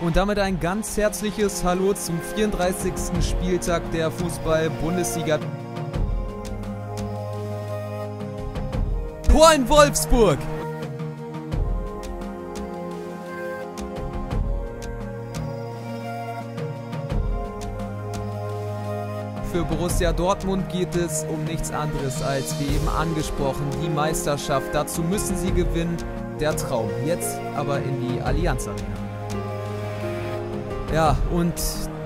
Und damit ein ganz herzliches Hallo zum 34. Spieltag der Fußball-Bundesliga. Tor in Wolfsburg! Für Borussia Dortmund geht es um nichts anderes als, wie eben angesprochen, die Meisterschaft. Dazu müssen sie gewinnen. Der Traum. Jetzt aber in die Allianz Arena. Ja, und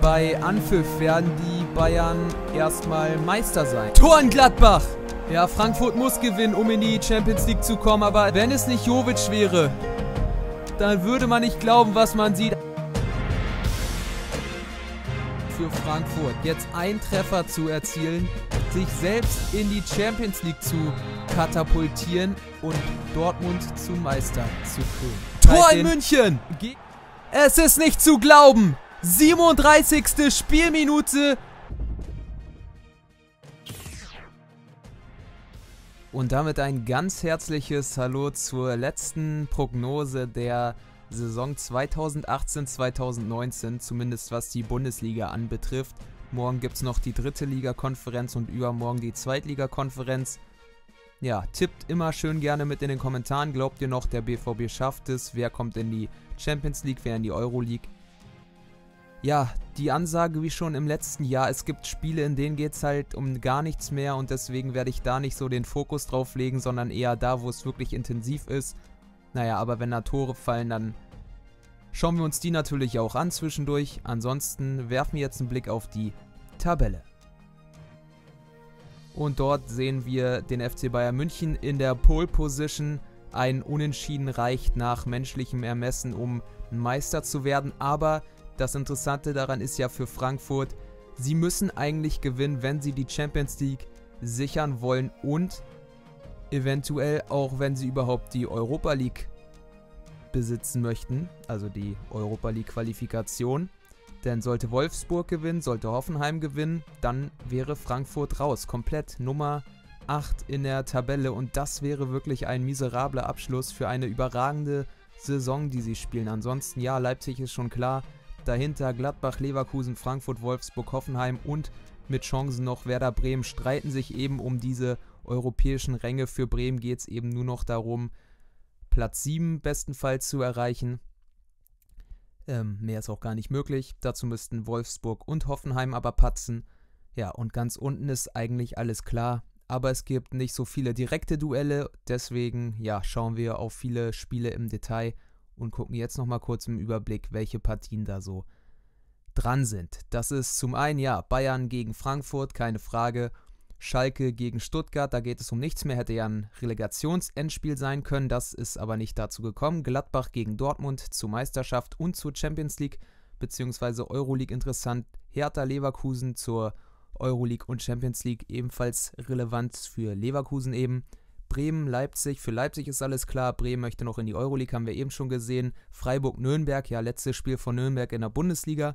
bei Anpfiff werden die Bayern erstmal Meister sein. Tor in Gladbach! Ja, Frankfurt muss gewinnen, um in die Champions League zu kommen, aber wenn es nicht Jovic wäre, dann würde man nicht glauben, was man sieht. Für Frankfurt jetzt ein Treffer zu erzielen, sich selbst in die Champions League zu katapultieren und Dortmund zum Meister zu krönen. Tor in München! Es ist nicht zu glauben! 37. Spielminute. Und damit ein ganz herzliches Hallo zur letzten Prognose der Saison 2018-2019, zumindest was die Bundesliga anbetrifft. Morgen gibt es noch die dritte Liga-Konferenz und übermorgen die Zweitliga-Konferenz. Ja, tippt immer schön gerne mit in den Kommentaren. Glaubt ihr noch, der BVB schafft es? Wer kommt in die Champions League, wer in die Euroleague? Ja, die Ansage wie schon im letzten Jahr, es gibt Spiele, in denen geht es halt um gar nichts mehr und deswegen werde ich da nicht so den Fokus drauf legen, sondern eher da, wo es wirklich intensiv ist. Naja, aber wenn da Tore fallen, dann schauen wir uns die natürlich auch an zwischendurch. Ansonsten werfen wir jetzt einen Blick auf die Tabelle. Und dort sehen wir den FC Bayern München in der Pole Position. Ein Unentschieden reicht nach menschlichem Ermessen, um Meister zu werden. Aber das Interessante daran ist ja für Frankfurt, sie müssen eigentlich gewinnen, wenn sie die Champions League sichern wollen und eventuell auch, wenn sie überhaupt die Europa League besitzen möchten, also die Europa League Qualifikation. Denn sollte Wolfsburg gewinnen, sollte Hoffenheim gewinnen, dann wäre Frankfurt raus. Komplett Nummer 8 in der Tabelle. Und das wäre wirklich ein miserabler Abschluss für eine überragende Saison, die sie spielen. Ansonsten, ja, Leipzig ist schon klar. Dahinter Gladbach, Leverkusen, Frankfurt, Wolfsburg, Hoffenheim und mit Chancen noch Werder Bremen streiten sich eben um diese europäischen Ränge. Für Bremen geht es eben nur noch darum, Platz 7 bestenfalls zu erreichen. Ähm, mehr ist auch gar nicht möglich. Dazu müssten Wolfsburg und Hoffenheim aber patzen. Ja, und ganz unten ist eigentlich alles klar. Aber es gibt nicht so viele direkte Duelle. Deswegen, ja, schauen wir auf viele Spiele im Detail und gucken jetzt nochmal kurz im Überblick, welche Partien da so dran sind. Das ist zum einen, ja, Bayern gegen Frankfurt, keine Frage. Schalke gegen Stuttgart, da geht es um nichts mehr, hätte ja ein Relegationsendspiel sein können, das ist aber nicht dazu gekommen. Gladbach gegen Dortmund zur Meisterschaft und zur Champions League bzw. Euroleague interessant. Hertha Leverkusen zur Euroleague und Champions League ebenfalls relevant für Leverkusen eben. Bremen, Leipzig, für Leipzig ist alles klar. Bremen möchte noch in die Euroleague, haben wir eben schon gesehen. Freiburg, Nürnberg, ja, letztes Spiel von Nürnberg in der Bundesliga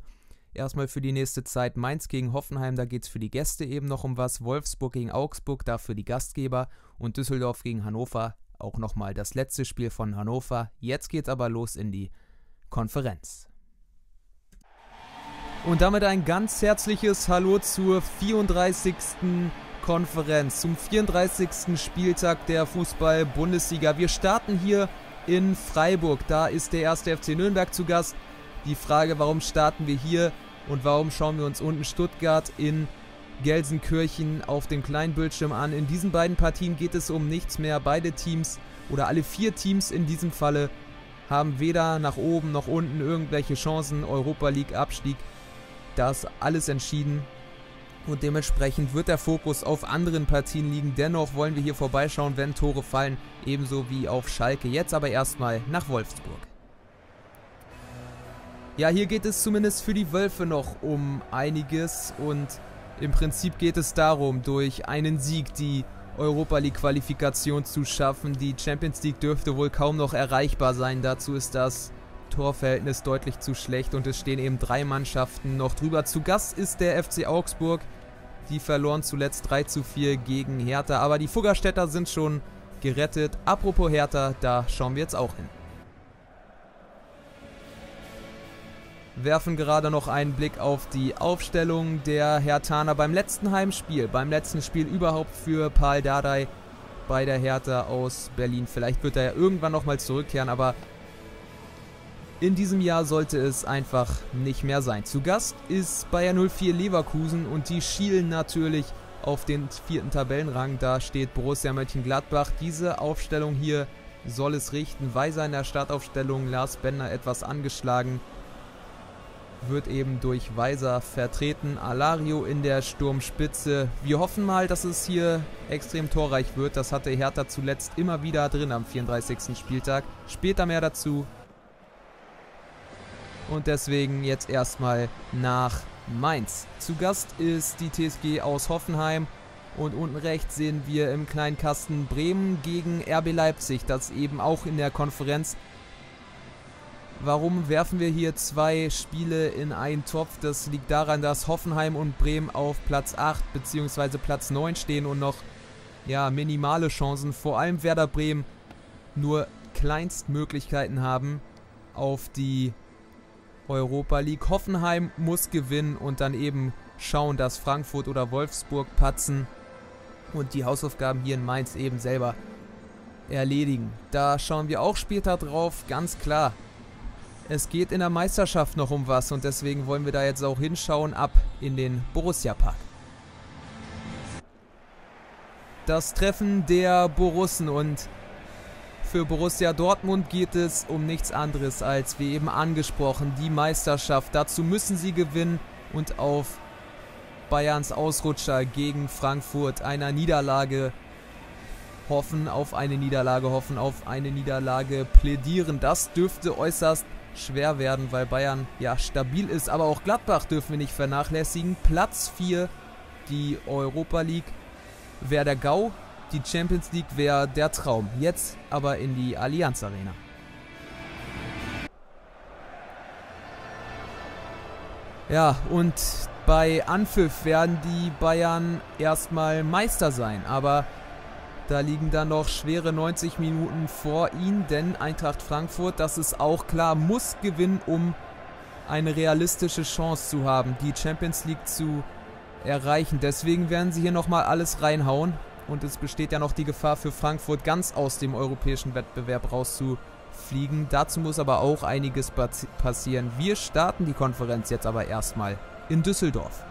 erstmal für die nächste Zeit. Mainz gegen Hoffenheim, da geht es für die Gäste eben noch um was. Wolfsburg gegen Augsburg, dafür die Gastgeber. Und Düsseldorf gegen Hannover, auch nochmal das letzte Spiel von Hannover. Jetzt geht aber los in die Konferenz. Und damit ein ganz herzliches Hallo zur 34. Konferenz, zum 34. Spieltag der Fußball-Bundesliga. Wir starten hier in Freiburg. Da ist der erste FC Nürnberg zu Gast. Die Frage, warum starten wir hier? Und warum schauen wir uns unten Stuttgart in Gelsenkirchen auf dem kleinen Bildschirm an? In diesen beiden Partien geht es um nichts mehr. Beide Teams oder alle vier Teams in diesem Falle haben weder nach oben noch unten irgendwelche Chancen. Europa League Abstieg, das alles entschieden. Und dementsprechend wird der Fokus auf anderen Partien liegen. Dennoch wollen wir hier vorbeischauen, wenn Tore fallen, ebenso wie auf Schalke. Jetzt aber erstmal nach Wolfsburg. Ja, hier geht es zumindest für die Wölfe noch um einiges und im Prinzip geht es darum, durch einen Sieg die Europa League Qualifikation zu schaffen. Die Champions League dürfte wohl kaum noch erreichbar sein. Dazu ist das Torverhältnis deutlich zu schlecht und es stehen eben drei Mannschaften noch drüber. Zu Gast ist der FC Augsburg. Die verloren zuletzt 3 zu 4 gegen Hertha, aber die Fuggerstädter sind schon gerettet. Apropos Hertha, da schauen wir jetzt auch hin. Werfen gerade noch einen Blick auf die Aufstellung der Hertaner beim letzten Heimspiel, beim letzten Spiel überhaupt für Paul Dardai bei der Hertha aus Berlin. Vielleicht wird er ja irgendwann nochmal zurückkehren, aber in diesem Jahr sollte es einfach nicht mehr sein. Zu Gast ist Bayer 04 Leverkusen und die schielen natürlich auf den vierten Tabellenrang. Da steht Borussia Mönchengladbach. Diese Aufstellung hier soll es richten. Weiser in Startaufstellung, Lars Bender etwas angeschlagen. Wird eben durch Weiser vertreten. Alario in der Sturmspitze. Wir hoffen mal, dass es hier extrem torreich wird. Das hatte Hertha zuletzt immer wieder drin am 34. Spieltag. Später mehr dazu. Und deswegen jetzt erstmal nach Mainz. Zu Gast ist die TSG aus Hoffenheim. Und unten rechts sehen wir im kleinen Kasten Bremen gegen RB Leipzig. Das eben auch in der Konferenz. Warum werfen wir hier zwei Spiele in einen Topf? Das liegt daran, dass Hoffenheim und Bremen auf Platz 8 bzw. Platz 9 stehen und noch ja, minimale Chancen, vor allem Werder Bremen, nur Kleinstmöglichkeiten haben auf die Europa League. Hoffenheim muss gewinnen und dann eben schauen, dass Frankfurt oder Wolfsburg patzen und die Hausaufgaben hier in Mainz eben selber erledigen. Da schauen wir auch später drauf, ganz klar. Es geht in der Meisterschaft noch um was und deswegen wollen wir da jetzt auch hinschauen, ab in den Borussia Park. Das Treffen der Borussen und für Borussia Dortmund geht es um nichts anderes als, wie eben angesprochen, die Meisterschaft. Dazu müssen sie gewinnen und auf Bayerns Ausrutscher gegen Frankfurt einer Niederlage hoffen, auf eine Niederlage hoffen, auf eine Niederlage plädieren. Das dürfte äußerst schwer werden, weil Bayern ja stabil ist. Aber auch Gladbach dürfen wir nicht vernachlässigen. Platz 4, die Europa League. Werder Gau die Champions League wäre der Traum. Jetzt aber in die Allianz Arena. Ja, und bei Anpfiff werden die Bayern erstmal Meister sein. Aber da liegen dann noch schwere 90 Minuten vor ihnen, denn Eintracht Frankfurt, das ist auch klar, muss gewinnen, um eine realistische Chance zu haben, die Champions League zu erreichen. Deswegen werden sie hier nochmal alles reinhauen und es besteht ja noch die Gefahr für Frankfurt ganz aus dem europäischen Wettbewerb rauszufliegen. Dazu muss aber auch einiges passieren. Wir starten die Konferenz jetzt aber erstmal in Düsseldorf.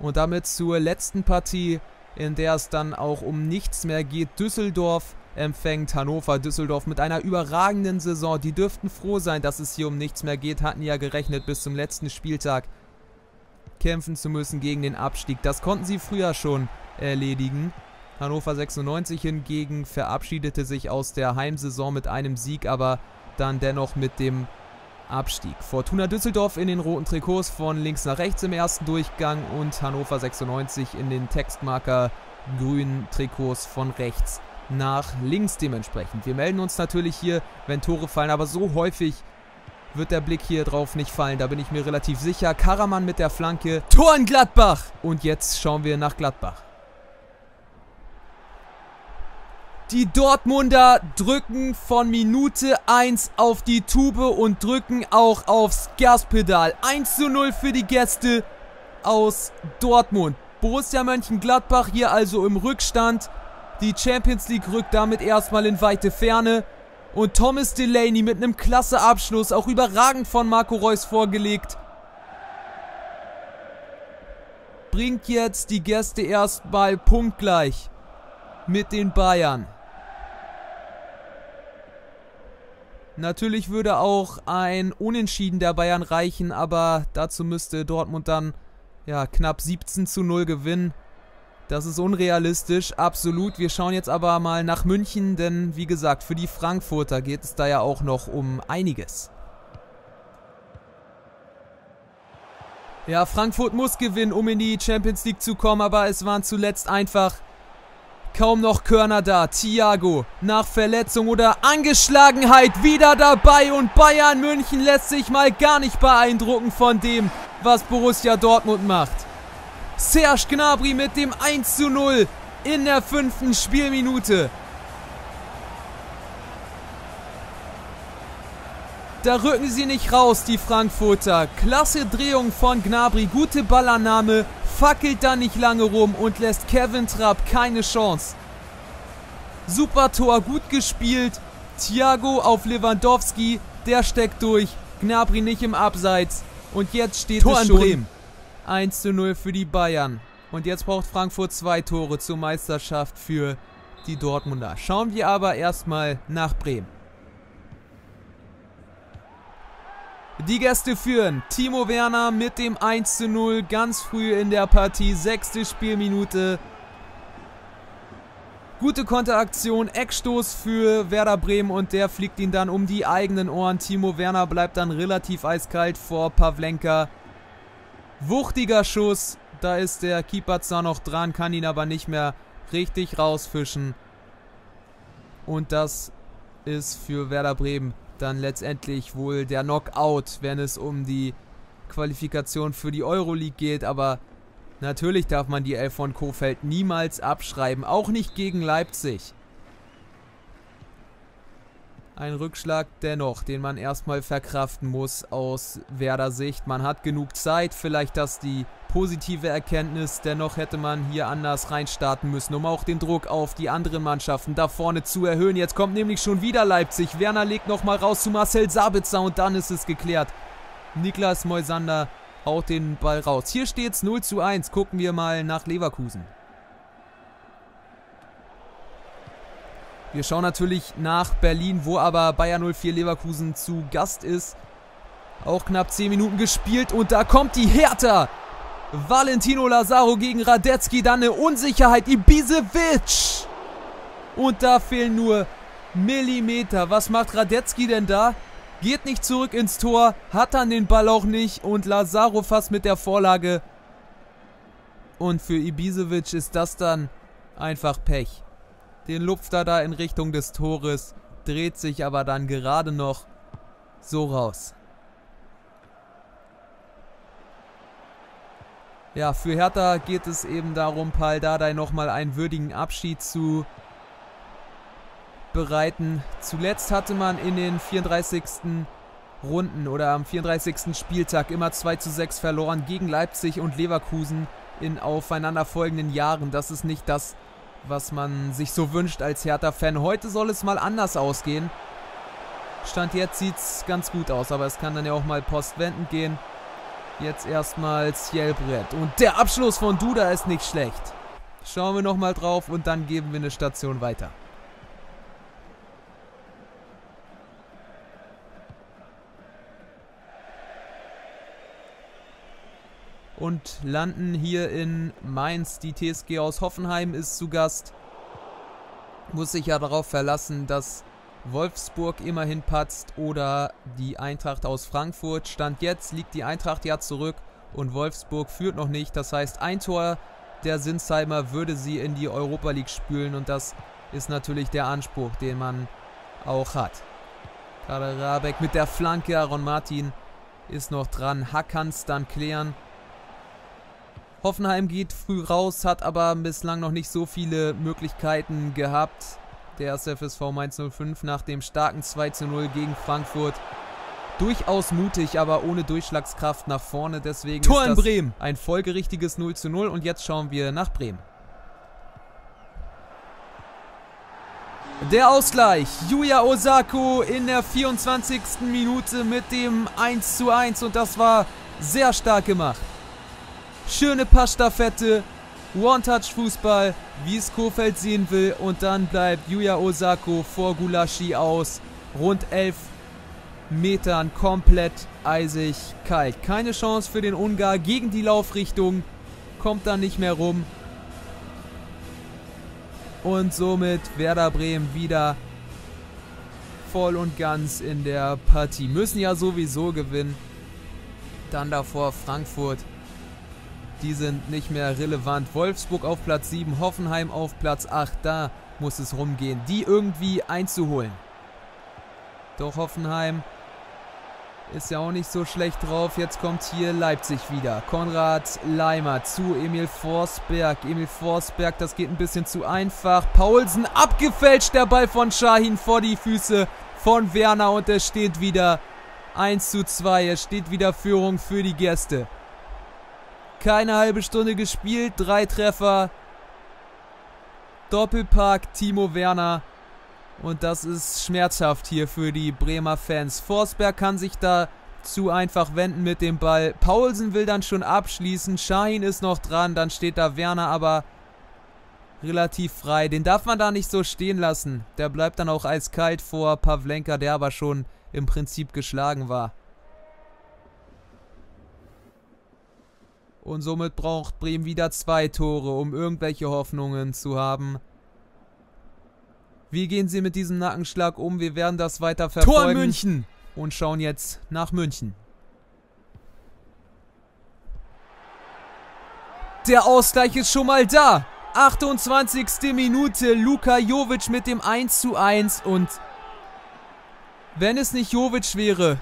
Und damit zur letzten Partie, in der es dann auch um nichts mehr geht. Düsseldorf empfängt Hannover. Düsseldorf mit einer überragenden Saison. Die dürften froh sein, dass es hier um nichts mehr geht. Hatten ja gerechnet bis zum letzten Spieltag kämpfen zu müssen gegen den Abstieg. Das konnten sie früher schon erledigen. Hannover 96 hingegen verabschiedete sich aus der Heimsaison mit einem Sieg, aber dann dennoch mit dem Abstieg. Fortuna Düsseldorf in den roten Trikots von links nach rechts im ersten Durchgang und Hannover 96 in den Textmarker grünen Trikots von rechts nach links dementsprechend. Wir melden uns natürlich hier, wenn Tore fallen, aber so häufig wird der Blick hier drauf nicht fallen. Da bin ich mir relativ sicher. Karaman mit der Flanke. Tor in Gladbach. Und jetzt schauen wir nach Gladbach. Die Dortmunder drücken von Minute 1 auf die Tube und drücken auch aufs Gaspedal. 1 zu 0 für die Gäste aus Dortmund. Borussia Mönchengladbach hier also im Rückstand. Die Champions League rückt damit erstmal in weite Ferne. Und Thomas Delaney mit einem klasse Abschluss, auch überragend von Marco Reus vorgelegt. Bringt jetzt die Gäste erstmal punktgleich mit den Bayern. Natürlich würde auch ein Unentschieden der Bayern reichen, aber dazu müsste Dortmund dann ja knapp 17 zu 0 gewinnen. Das ist unrealistisch, absolut. Wir schauen jetzt aber mal nach München, denn wie gesagt, für die Frankfurter geht es da ja auch noch um einiges. Ja, Frankfurt muss gewinnen, um in die Champions League zu kommen, aber es waren zuletzt einfach kaum noch Körner da. Thiago nach Verletzung oder Angeschlagenheit wieder dabei und Bayern München lässt sich mal gar nicht beeindrucken von dem, was Borussia Dortmund macht. Serge Gnabry mit dem 1 zu 0 in der fünften Spielminute. Da rücken sie nicht raus, die Frankfurter. Klasse Drehung von Gnabry, gute Ballannahme, fackelt da nicht lange rum und lässt Kevin Trapp keine Chance. Super Tor, gut gespielt. Thiago auf Lewandowski, der steckt durch. Gnabry nicht im Abseits. Und jetzt steht Tor es schon Bremen. 1 zu 0 für die Bayern. Und jetzt braucht Frankfurt zwei Tore zur Meisterschaft für die Dortmunder. Schauen wir aber erstmal nach Bremen. Die Gäste führen. Timo Werner mit dem 1 zu 0 ganz früh in der Partie. Sechste Spielminute. Gute Konteraktion, Eckstoß für Werder Bremen und der fliegt ihn dann um die eigenen Ohren. Timo Werner bleibt dann relativ eiskalt vor Pavlenka. Wuchtiger Schuss, da ist der Keeper zwar noch dran, kann ihn aber nicht mehr richtig rausfischen. Und das ist für Werder Bremen dann letztendlich wohl der Knockout, wenn es um die Qualifikation für die Euroleague geht. Aber natürlich darf man die Elf von Kofeld niemals abschreiben, auch nicht gegen Leipzig. Ein Rückschlag dennoch, den man erstmal verkraften muss aus Werder Sicht. Man hat genug Zeit, vielleicht dass die positive Erkenntnis. Dennoch hätte man hier anders reinstarten müssen, um auch den Druck auf die anderen Mannschaften da vorne zu erhöhen. Jetzt kommt nämlich schon wieder Leipzig. Werner legt nochmal raus zu Marcel Sabitzer und dann ist es geklärt. Niklas Moisander haut den Ball raus. Hier steht es 0 zu 1. Gucken wir mal nach Leverkusen. Wir schauen natürlich nach Berlin, wo aber Bayer 04 Leverkusen zu Gast ist. Auch knapp 10 Minuten gespielt und da kommt die Hertha. Valentino Lazaro gegen Radetzky, dann eine Unsicherheit. Ibisevic. Und da fehlen nur Millimeter. Was macht Radetzky denn da? Geht nicht zurück ins Tor, hat dann den Ball auch nicht und Lazaro fast mit der Vorlage. Und für Ibisevic ist das dann einfach Pech. Den lupft er da in Richtung des Tores, dreht sich aber dann gerade noch so raus. Ja, für Hertha geht es eben darum, Pal Dardai nochmal einen würdigen Abschied zu bereiten. Zuletzt hatte man in den 34. Runden oder am 34. Spieltag immer 2 zu 6 verloren gegen Leipzig und Leverkusen in aufeinanderfolgenden Jahren. Das ist nicht das, was man sich so wünscht als Hertha-Fan. Heute soll es mal anders ausgehen. Stand jetzt sieht es ganz gut aus, aber es kann dann ja auch mal postwendend gehen. Jetzt erstmal Cielbrett. Und der Abschluss von Duda ist nicht schlecht. Schauen wir nochmal drauf und dann geben wir eine Station weiter. Und landen hier in Mainz. Die TSG aus Hoffenheim ist zu Gast. Muss sich ja darauf verlassen, dass Wolfsburg immerhin patzt oder die Eintracht aus Frankfurt. Stand jetzt liegt die Eintracht ja zurück und Wolfsburg führt noch nicht. Das heißt, ein Tor der Sinsheimer würde sie in die Europa League spülen und das ist natürlich der Anspruch, den man auch hat. Kader Rabeck mit der Flanke, Aaron Martin ist noch dran. Hack kann es dann klären. Hoffenheim geht früh raus, hat aber bislang noch nicht so viele Möglichkeiten gehabt der erste FSV Mainz 05 nach dem starken 2 zu 0 gegen Frankfurt. Durchaus mutig, aber ohne Durchschlagskraft nach vorne. Deswegen Tor ist das Bremen. ein folgerichtiges 0 zu 0. Und jetzt schauen wir nach Bremen. Der Ausgleich. Yuya Osako in der 24. Minute mit dem 1 zu 1. Und das war sehr stark gemacht. Schöne Passstaffette. One-Touch-Fußball, wie es Kofeld sehen will. Und dann bleibt Yuya Osako vor Gulashi aus. Rund 11 Metern komplett eisig kalt. Keine Chance für den Ungar gegen die Laufrichtung. Kommt dann nicht mehr rum. Und somit Werder Bremen wieder voll und ganz in der Partie. Müssen ja sowieso gewinnen. Dann davor Frankfurt die sind nicht mehr relevant. Wolfsburg auf Platz 7, Hoffenheim auf Platz 8, da muss es rumgehen, die irgendwie einzuholen. Doch Hoffenheim ist ja auch nicht so schlecht drauf. Jetzt kommt hier Leipzig wieder. Konrad Leimer zu Emil Forsberg. Emil Forsberg, das geht ein bisschen zu einfach. Paulsen abgefälscht, der Ball von Shahin vor die Füße von Werner und es steht wieder 1 zu 2. Es steht wieder Führung für die Gäste. Keine halbe Stunde gespielt, drei Treffer. Doppelpark Timo Werner. Und das ist schmerzhaft hier für die Bremer Fans. Forsberg kann sich da zu einfach wenden mit dem Ball. Paulsen will dann schon abschließen. Shahin ist noch dran. Dann steht da Werner aber relativ frei. Den darf man da nicht so stehen lassen. Der bleibt dann auch eiskalt vor Pavlenka, der aber schon im Prinzip geschlagen war. Und somit braucht Bremen wieder zwei Tore, um irgendwelche Hoffnungen zu haben. Wie gehen sie mit diesem Nackenschlag um? Wir werden das weiter verfolgen. Tor München! Und schauen jetzt nach München. Der Ausgleich ist schon mal da. 28. Minute. Luka Jovic mit dem 1 zu 1. Und wenn es nicht Jovic wäre,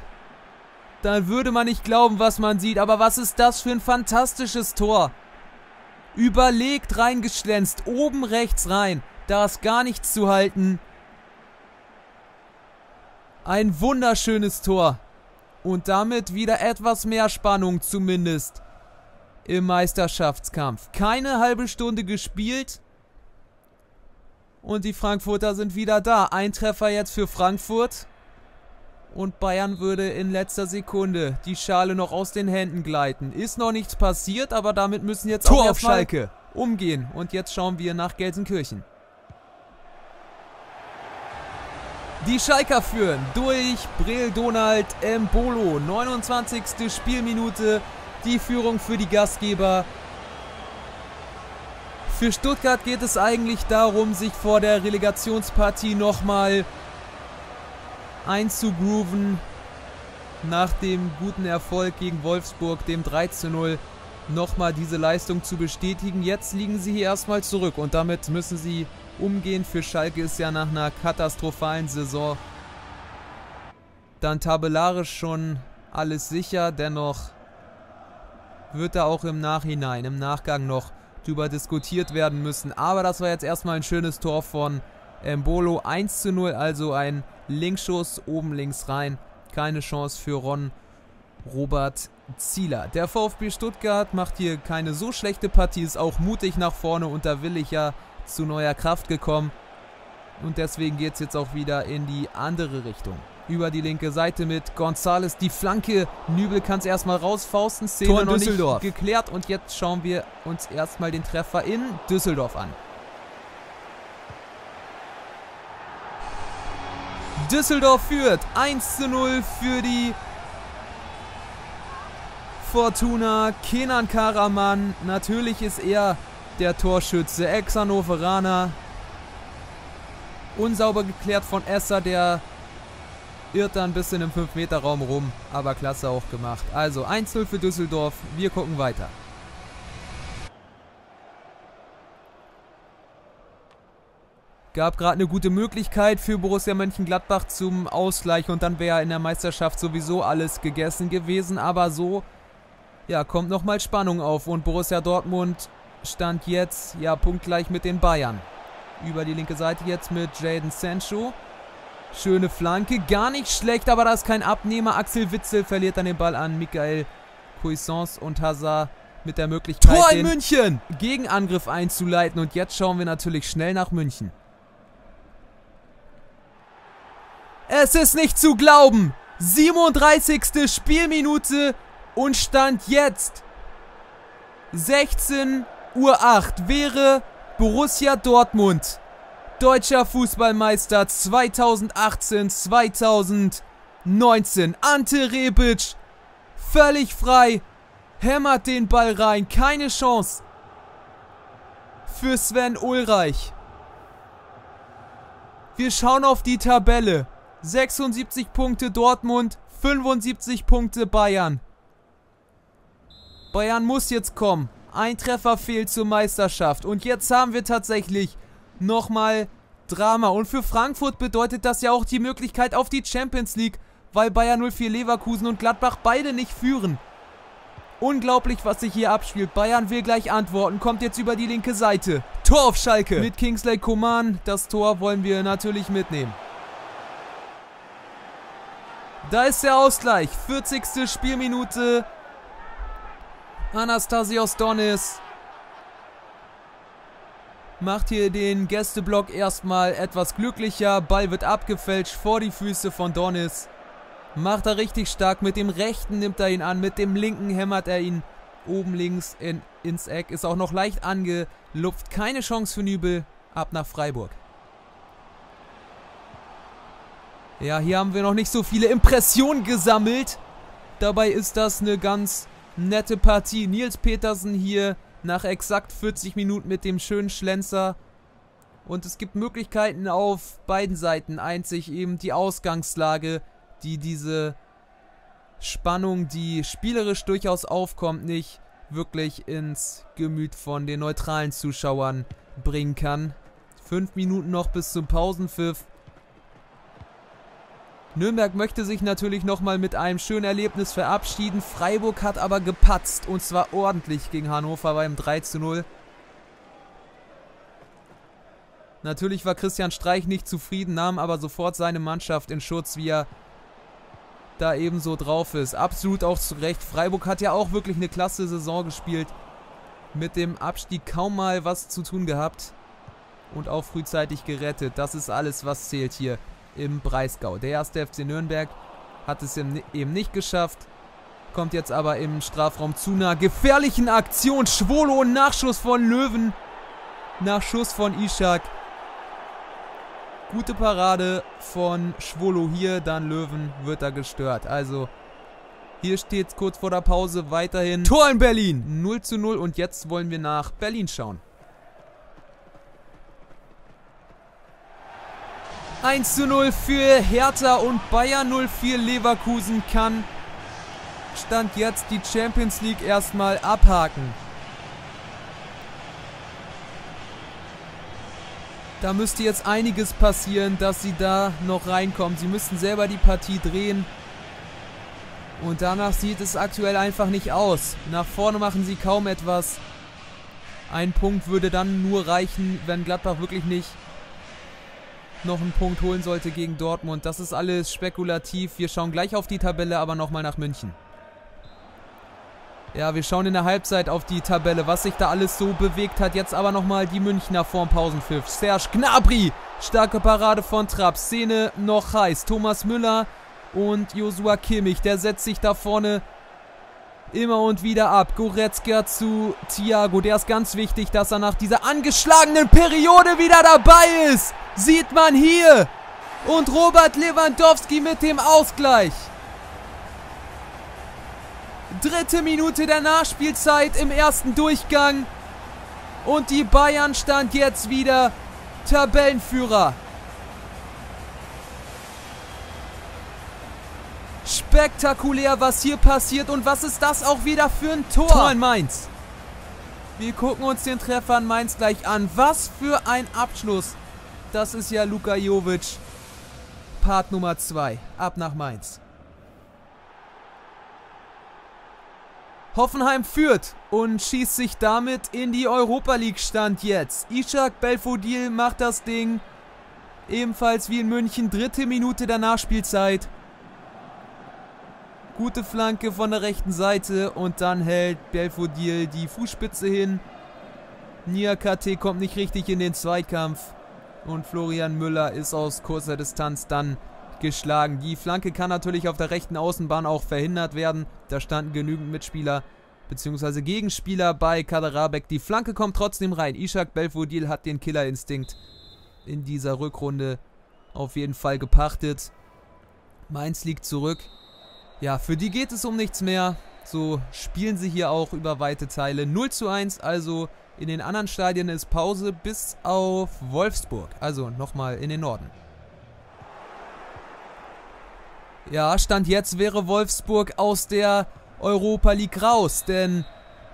dann würde man nicht glauben, was man sieht. Aber was ist das für ein fantastisches Tor? Überlegt reingeschlänzt, oben rechts rein. Da ist gar nichts zu halten. Ein wunderschönes Tor. Und damit wieder etwas mehr Spannung zumindest im Meisterschaftskampf. Keine halbe Stunde gespielt. Und die Frankfurter sind wieder da. Ein Treffer jetzt für Frankfurt. Und Bayern würde in letzter Sekunde die Schale noch aus den Händen gleiten. Ist noch nichts passiert, aber damit müssen jetzt Tor auch auf Schalke umgehen. Und jetzt schauen wir nach Gelsenkirchen. Die Schalker führen durch Brill Donald Mbolo. 29. Spielminute. Die Führung für die Gastgeber. Für Stuttgart geht es eigentlich darum, sich vor der Relegationspartie nochmal einzugrooven. Nach dem guten Erfolg gegen Wolfsburg, dem 3 zu 0, nochmal diese Leistung zu bestätigen. Jetzt liegen sie hier erstmal zurück und damit müssen sie umgehen. Für Schalke ist ja nach einer katastrophalen Saison dann tabellarisch schon alles sicher. Dennoch wird da auch im Nachhinein, im Nachgang noch drüber diskutiert werden müssen. Aber das war jetzt erstmal ein schönes Tor von Mbolo. 1 zu 0, also ein Linkschuss oben links rein. Keine Chance für Ron Robert Zieler. Der VfB Stuttgart macht hier keine so schlechte Partie, ist auch mutig nach vorne und da will ich ja zu neuer Kraft gekommen. Und deswegen geht es jetzt auch wieder in die andere Richtung. Über die linke Seite mit Gonzales die Flanke. Nübel kann es erstmal rausfausten. Szene Tor noch nicht geklärt. Und jetzt schauen wir uns erstmal den Treffer in Düsseldorf an. Düsseldorf führt 1 zu 0 für die Fortuna. Kenan Karaman. Natürlich ist er der Torschütze. Ex-Hannoveraner. Unsauber geklärt von Esser, der irrt da ein bisschen im 5-Meter-Raum rum. Aber klasse auch gemacht. Also 1-0 für Düsseldorf. Wir gucken weiter. Gab gerade eine gute Möglichkeit für Borussia Mönchengladbach zum Ausgleich und dann wäre in der Meisterschaft sowieso alles gegessen gewesen. Aber so, ja, kommt nochmal Spannung auf und Borussia Dortmund stand jetzt ja punktgleich mit den Bayern. Über die linke Seite jetzt mit Jaden Sancho. Schöne Flanke, gar nicht schlecht, aber da ist kein Abnehmer. Axel Witzel verliert dann den Ball an Michael Cuisance und Hazard mit der Möglichkeit, Tor in München! Gegenangriff einzuleiten. Und jetzt schauen wir natürlich schnell nach München. Es ist nicht zu glauben! 37. Spielminute und Stand jetzt 16 Uhr 8 wäre Borussia Dortmund deutscher Fußballmeister 2018-2019. Ante Rebic völlig frei, hämmert den Ball rein, keine Chance für Sven Ulreich. Wir schauen auf die Tabelle. 76 Punkte Dortmund, 75 Punkte Bayern. Bayern muss jetzt kommen. Ein Treffer fehlt zur Meisterschaft. Und jetzt haben wir tatsächlich nochmal Drama. Und für Frankfurt bedeutet das ja auch die Möglichkeit auf die Champions League, weil Bayern 04 Leverkusen und Gladbach beide nicht führen. Unglaublich, was sich hier abspielt. Bayern will gleich antworten, kommt jetzt über die linke Seite. Tor auf Schalke. Mit Kingsley Coman. Das Tor wollen wir natürlich mitnehmen. Da ist der Ausgleich. 40. Spielminute. Anastasios Donis macht hier den Gästeblock erstmal etwas glücklicher. Ball wird abgefälscht vor die Füße von Donis. Macht er richtig stark. Mit dem rechten nimmt er ihn an. Mit dem linken hämmert er ihn oben links in, ins Eck. Ist auch noch leicht angelupft. Keine Chance für Nübel. Ab nach Freiburg. Ja, hier haben wir noch nicht so viele Impressionen gesammelt. Dabei ist das eine ganz nette Partie. Nils Petersen hier nach exakt 40 Minuten mit dem schönen Schlenzer. Und es gibt Möglichkeiten auf beiden Seiten. Einzig eben die Ausgangslage, die diese Spannung, die spielerisch durchaus aufkommt, nicht wirklich ins Gemüt von den neutralen Zuschauern bringen kann. Fünf Minuten noch bis zum Pausenpfiff. Nürnberg möchte sich natürlich nochmal mit einem schönen Erlebnis verabschieden. Freiburg hat aber gepatzt und zwar ordentlich gegen Hannover beim 3 zu 0. Natürlich war Christian Streich nicht zufrieden, nahm aber sofort seine Mannschaft in Schutz, wie er da ebenso drauf ist. Absolut auch zu Recht. Freiburg hat ja auch wirklich eine klasse Saison gespielt. Mit dem Abstieg kaum mal was zu tun gehabt. Und auch frühzeitig gerettet. Das ist alles, was zählt hier im Breisgau. Der erste FC Nürnberg hat es eben nicht geschafft. Kommt jetzt aber im Strafraum zu einer gefährlichen Aktion. Schwolo, Nachschuss von Löwen. Nachschuss von Ishak. Gute Parade von Schwolo hier, dann Löwen wird da gestört. Also hier steht es kurz vor der Pause weiterhin. Tor in Berlin! 0 zu 0 und jetzt wollen wir nach Berlin schauen. 1 zu 0 für Hertha und Bayern 04 Leverkusen kann Stand jetzt die Champions League erstmal abhaken. Da müsste jetzt einiges passieren, dass sie da noch reinkommen. Sie müssten selber die Partie drehen. Und danach sieht es aktuell einfach nicht aus. Nach vorne machen sie kaum etwas. Ein Punkt würde dann nur reichen, wenn Gladbach wirklich nicht noch einen Punkt holen sollte gegen Dortmund. Das ist alles spekulativ. Wir schauen gleich auf die Tabelle, aber nochmal nach München. Ja, wir schauen in der Halbzeit auf die Tabelle, was sich da alles so bewegt hat. Jetzt aber nochmal die Münchner vorm Pausenpfiff. Serge Gnabry, starke Parade von Trapp. Szene noch heiß. Thomas Müller und Josua Kimmich, der setzt sich da vorne immer und wieder ab. Goretzka zu Thiago. Der ist ganz wichtig, dass er nach dieser angeschlagenen Periode wieder dabei ist. Sieht man hier. Und Robert Lewandowski mit dem Ausgleich. Dritte Minute der Nachspielzeit im ersten Durchgang. Und die Bayern stand jetzt wieder Tabellenführer. Spektakulär, was hier passiert. Und was ist das auch wieder für ein Tor? Tor in Mainz. Wir gucken uns den Treffer in Mainz gleich an. Was für ein Abschluss. Das ist ja Luka Jovic. Part Nummer 2. Ab nach Mainz. Hoffenheim führt und schießt sich damit in die Europa League Stand jetzt. Ishak Belfodil macht das Ding. Ebenfalls wie in München, dritte Minute der Nachspielzeit. Gute Flanke von der rechten Seite und dann hält Belfodil die Fußspitze hin. Niakate kommt nicht richtig in den Zweikampf und Florian Müller ist aus kurzer Distanz dann geschlagen. Die Flanke kann natürlich auf der rechten Außenbahn auch verhindert werden. Da standen genügend Mitspieler bzw. Gegenspieler bei Kaderabek. Die Flanke kommt trotzdem rein. Ishak Belfodil hat den Killerinstinkt in dieser Rückrunde auf jeden Fall gepachtet. Mainz liegt zurück. Ja, für die geht es um nichts mehr. So spielen sie hier auch über weite Teile. 0 zu 1, also in den anderen Stadien ist Pause bis auf Wolfsburg. Also nochmal in den Norden. Ja, Stand jetzt wäre Wolfsburg aus der Europa League raus, denn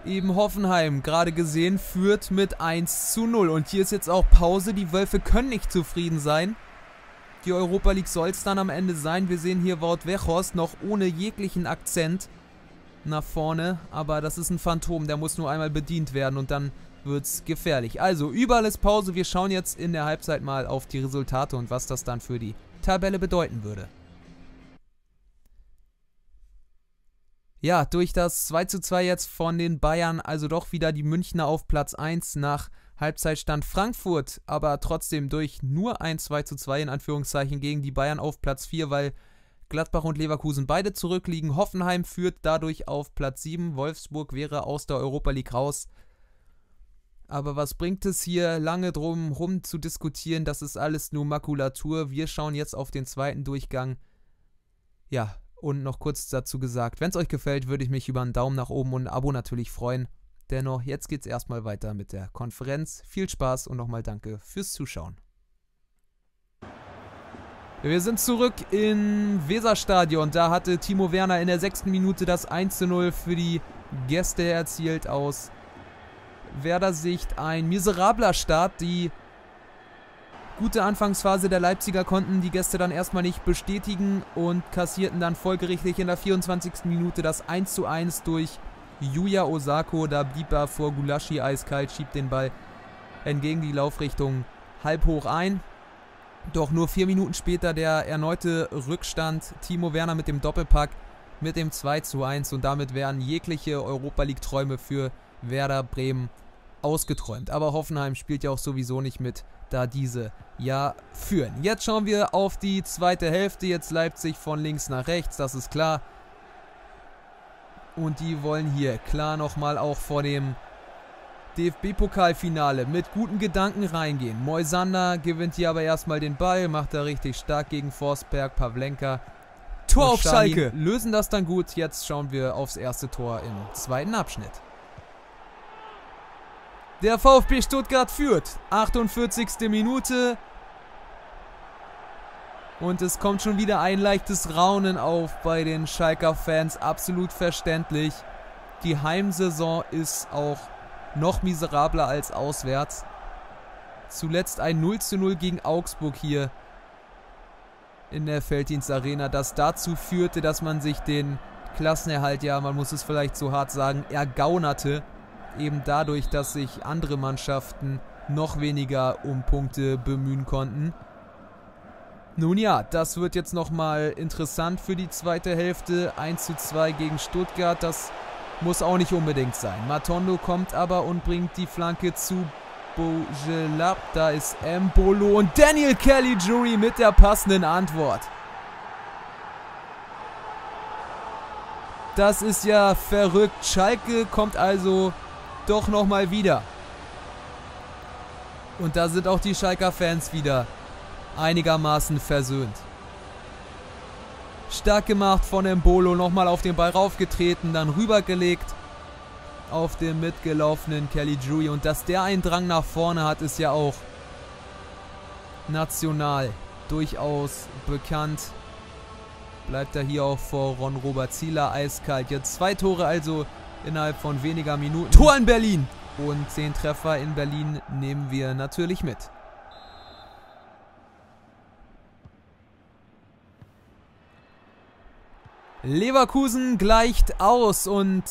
eben Hoffenheim, gerade gesehen, führt mit 1 zu 0. Und hier ist jetzt auch Pause. Die Wölfe können nicht zufrieden sein. Die Europa League soll es dann am Ende sein. Wir sehen hier Wout Wechhorst noch ohne jeglichen Akzent nach vorne. Aber das ist ein Phantom, der muss nur einmal bedient werden und dann wird es gefährlich. Also, überall ist Pause. Wir schauen jetzt in der Halbzeit mal auf die Resultate und was das dann für die Tabelle bedeuten würde. Ja, durch das 2 zu 2 jetzt von den Bayern, also doch wieder die Münchner auf Platz 1 nach Halbzeitstand Frankfurt, aber trotzdem durch nur ein 2 zu 2 in Anführungszeichen gegen die Bayern auf Platz 4, weil Gladbach und Leverkusen beide zurückliegen. Hoffenheim führt dadurch auf Platz 7. Wolfsburg wäre aus der Europa League raus. Aber was bringt es hier lange drum rum zu diskutieren? Das ist alles nur Makulatur. Wir schauen jetzt auf den zweiten Durchgang. Ja, und noch kurz dazu gesagt, wenn es euch gefällt, würde ich mich über einen Daumen nach oben und ein Abo natürlich freuen. Dennoch, jetzt geht es erstmal weiter mit der Konferenz. Viel Spaß und nochmal danke fürs Zuschauen. Wir sind zurück im Weserstadion. Da hatte Timo Werner in der sechsten Minute das 1 zu 0 für die Gäste erzielt aus Werder-Sicht. Ein miserabler Start. Die gute Anfangsphase der Leipziger konnten die Gäste dann erstmal nicht bestätigen und kassierten dann folgerichtig in der 24. Minute das 1 zu 1 durch Yuya Osako. Da blieb er vor Gulaschi eiskalt, schiebt den Ball entgegen die Laufrichtung halb hoch ein. Doch nur vier Minuten später der erneute Rückstand. Timo Werner mit dem Doppelpack mit dem 2 zu 1 und damit wären jegliche Europa League-Träume für Werder Bremen ausgeträumt. Aber Hoffenheim spielt ja auch sowieso nicht mit, da diese ja führen. Jetzt schauen wir auf die zweite Hälfte. Jetzt Leipzig von links nach rechts, das ist klar. Und die wollen hier klar nochmal auch vor dem DFB-Pokalfinale mit guten Gedanken reingehen. Moisander gewinnt hier aber erstmal den Ball, macht er richtig stark gegen Forsberg, Pavlenka. Tor auf Schalke. Lösen das dann gut. Jetzt schauen wir aufs erste Tor im zweiten Abschnitt. Der VfB Stuttgart führt. 48. Minute. Und es kommt schon wieder ein leichtes Raunen auf bei den Schalker Fans. Absolut verständlich. Die Heimsaison ist auch noch miserabler als auswärts. Zuletzt ein 0 zu 0 gegen Augsburg hier in der Felddienstarena, das dazu führte, dass man sich den Klassenerhalt, ja, man muss es vielleicht so hart sagen, ergaunerte. Eben dadurch, dass sich andere Mannschaften noch weniger um Punkte bemühen konnten. Nun ja, das wird jetzt nochmal interessant für die zweite Hälfte. 1 zu 2 gegen Stuttgart, das muss auch nicht unbedingt sein. Matondo kommt aber und bringt die Flanke zu Bojelab. Da ist Mbolo und Daniel Kelly Jury mit der passenden Antwort. Das ist ja verrückt. Schalke kommt also doch nochmal wieder. Und da sind auch die Schalker Fans wieder einigermaßen versöhnt. Stark gemacht von Embolo, nochmal auf den Ball raufgetreten, dann rübergelegt auf den mitgelaufenen Kelly Drewy. Und dass der einen Drang nach vorne hat, ist ja auch national durchaus bekannt. Bleibt er hier auch vor Ron Robert Zieler eiskalt. Jetzt zwei Tore also innerhalb von weniger Minuten. Tor in Berlin! Und zehn Treffer in Berlin nehmen wir natürlich mit. Leverkusen gleicht aus und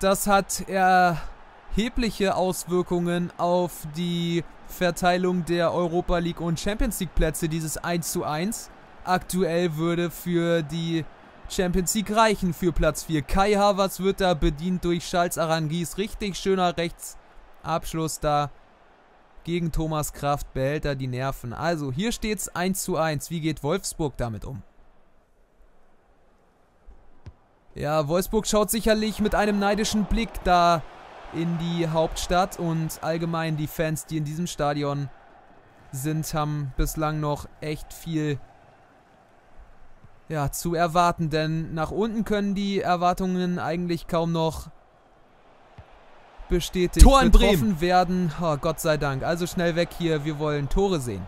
das hat erhebliche Auswirkungen auf die Verteilung der Europa League und Champions League Plätze, dieses 1 zu 1. Aktuell würde für die Champions League reichen für Platz 4. Kai Havertz wird da bedient durch Charles Arangis. Richtig schöner Rechtsabschluss da gegen Thomas Kraft. Behält er die Nerven. Also hier steht es 1 zu 1. Wie geht Wolfsburg damit um? Ja, Wolfsburg schaut sicherlich mit einem neidischen Blick da in die Hauptstadt und allgemein die Fans, die in diesem Stadion sind, haben bislang noch echt viel ja, zu erwarten, denn nach unten können die Erwartungen eigentlich kaum noch bestätigt Tor in Bremen. werden. Oh, Gott sei Dank. Also schnell weg hier, wir wollen Tore sehen.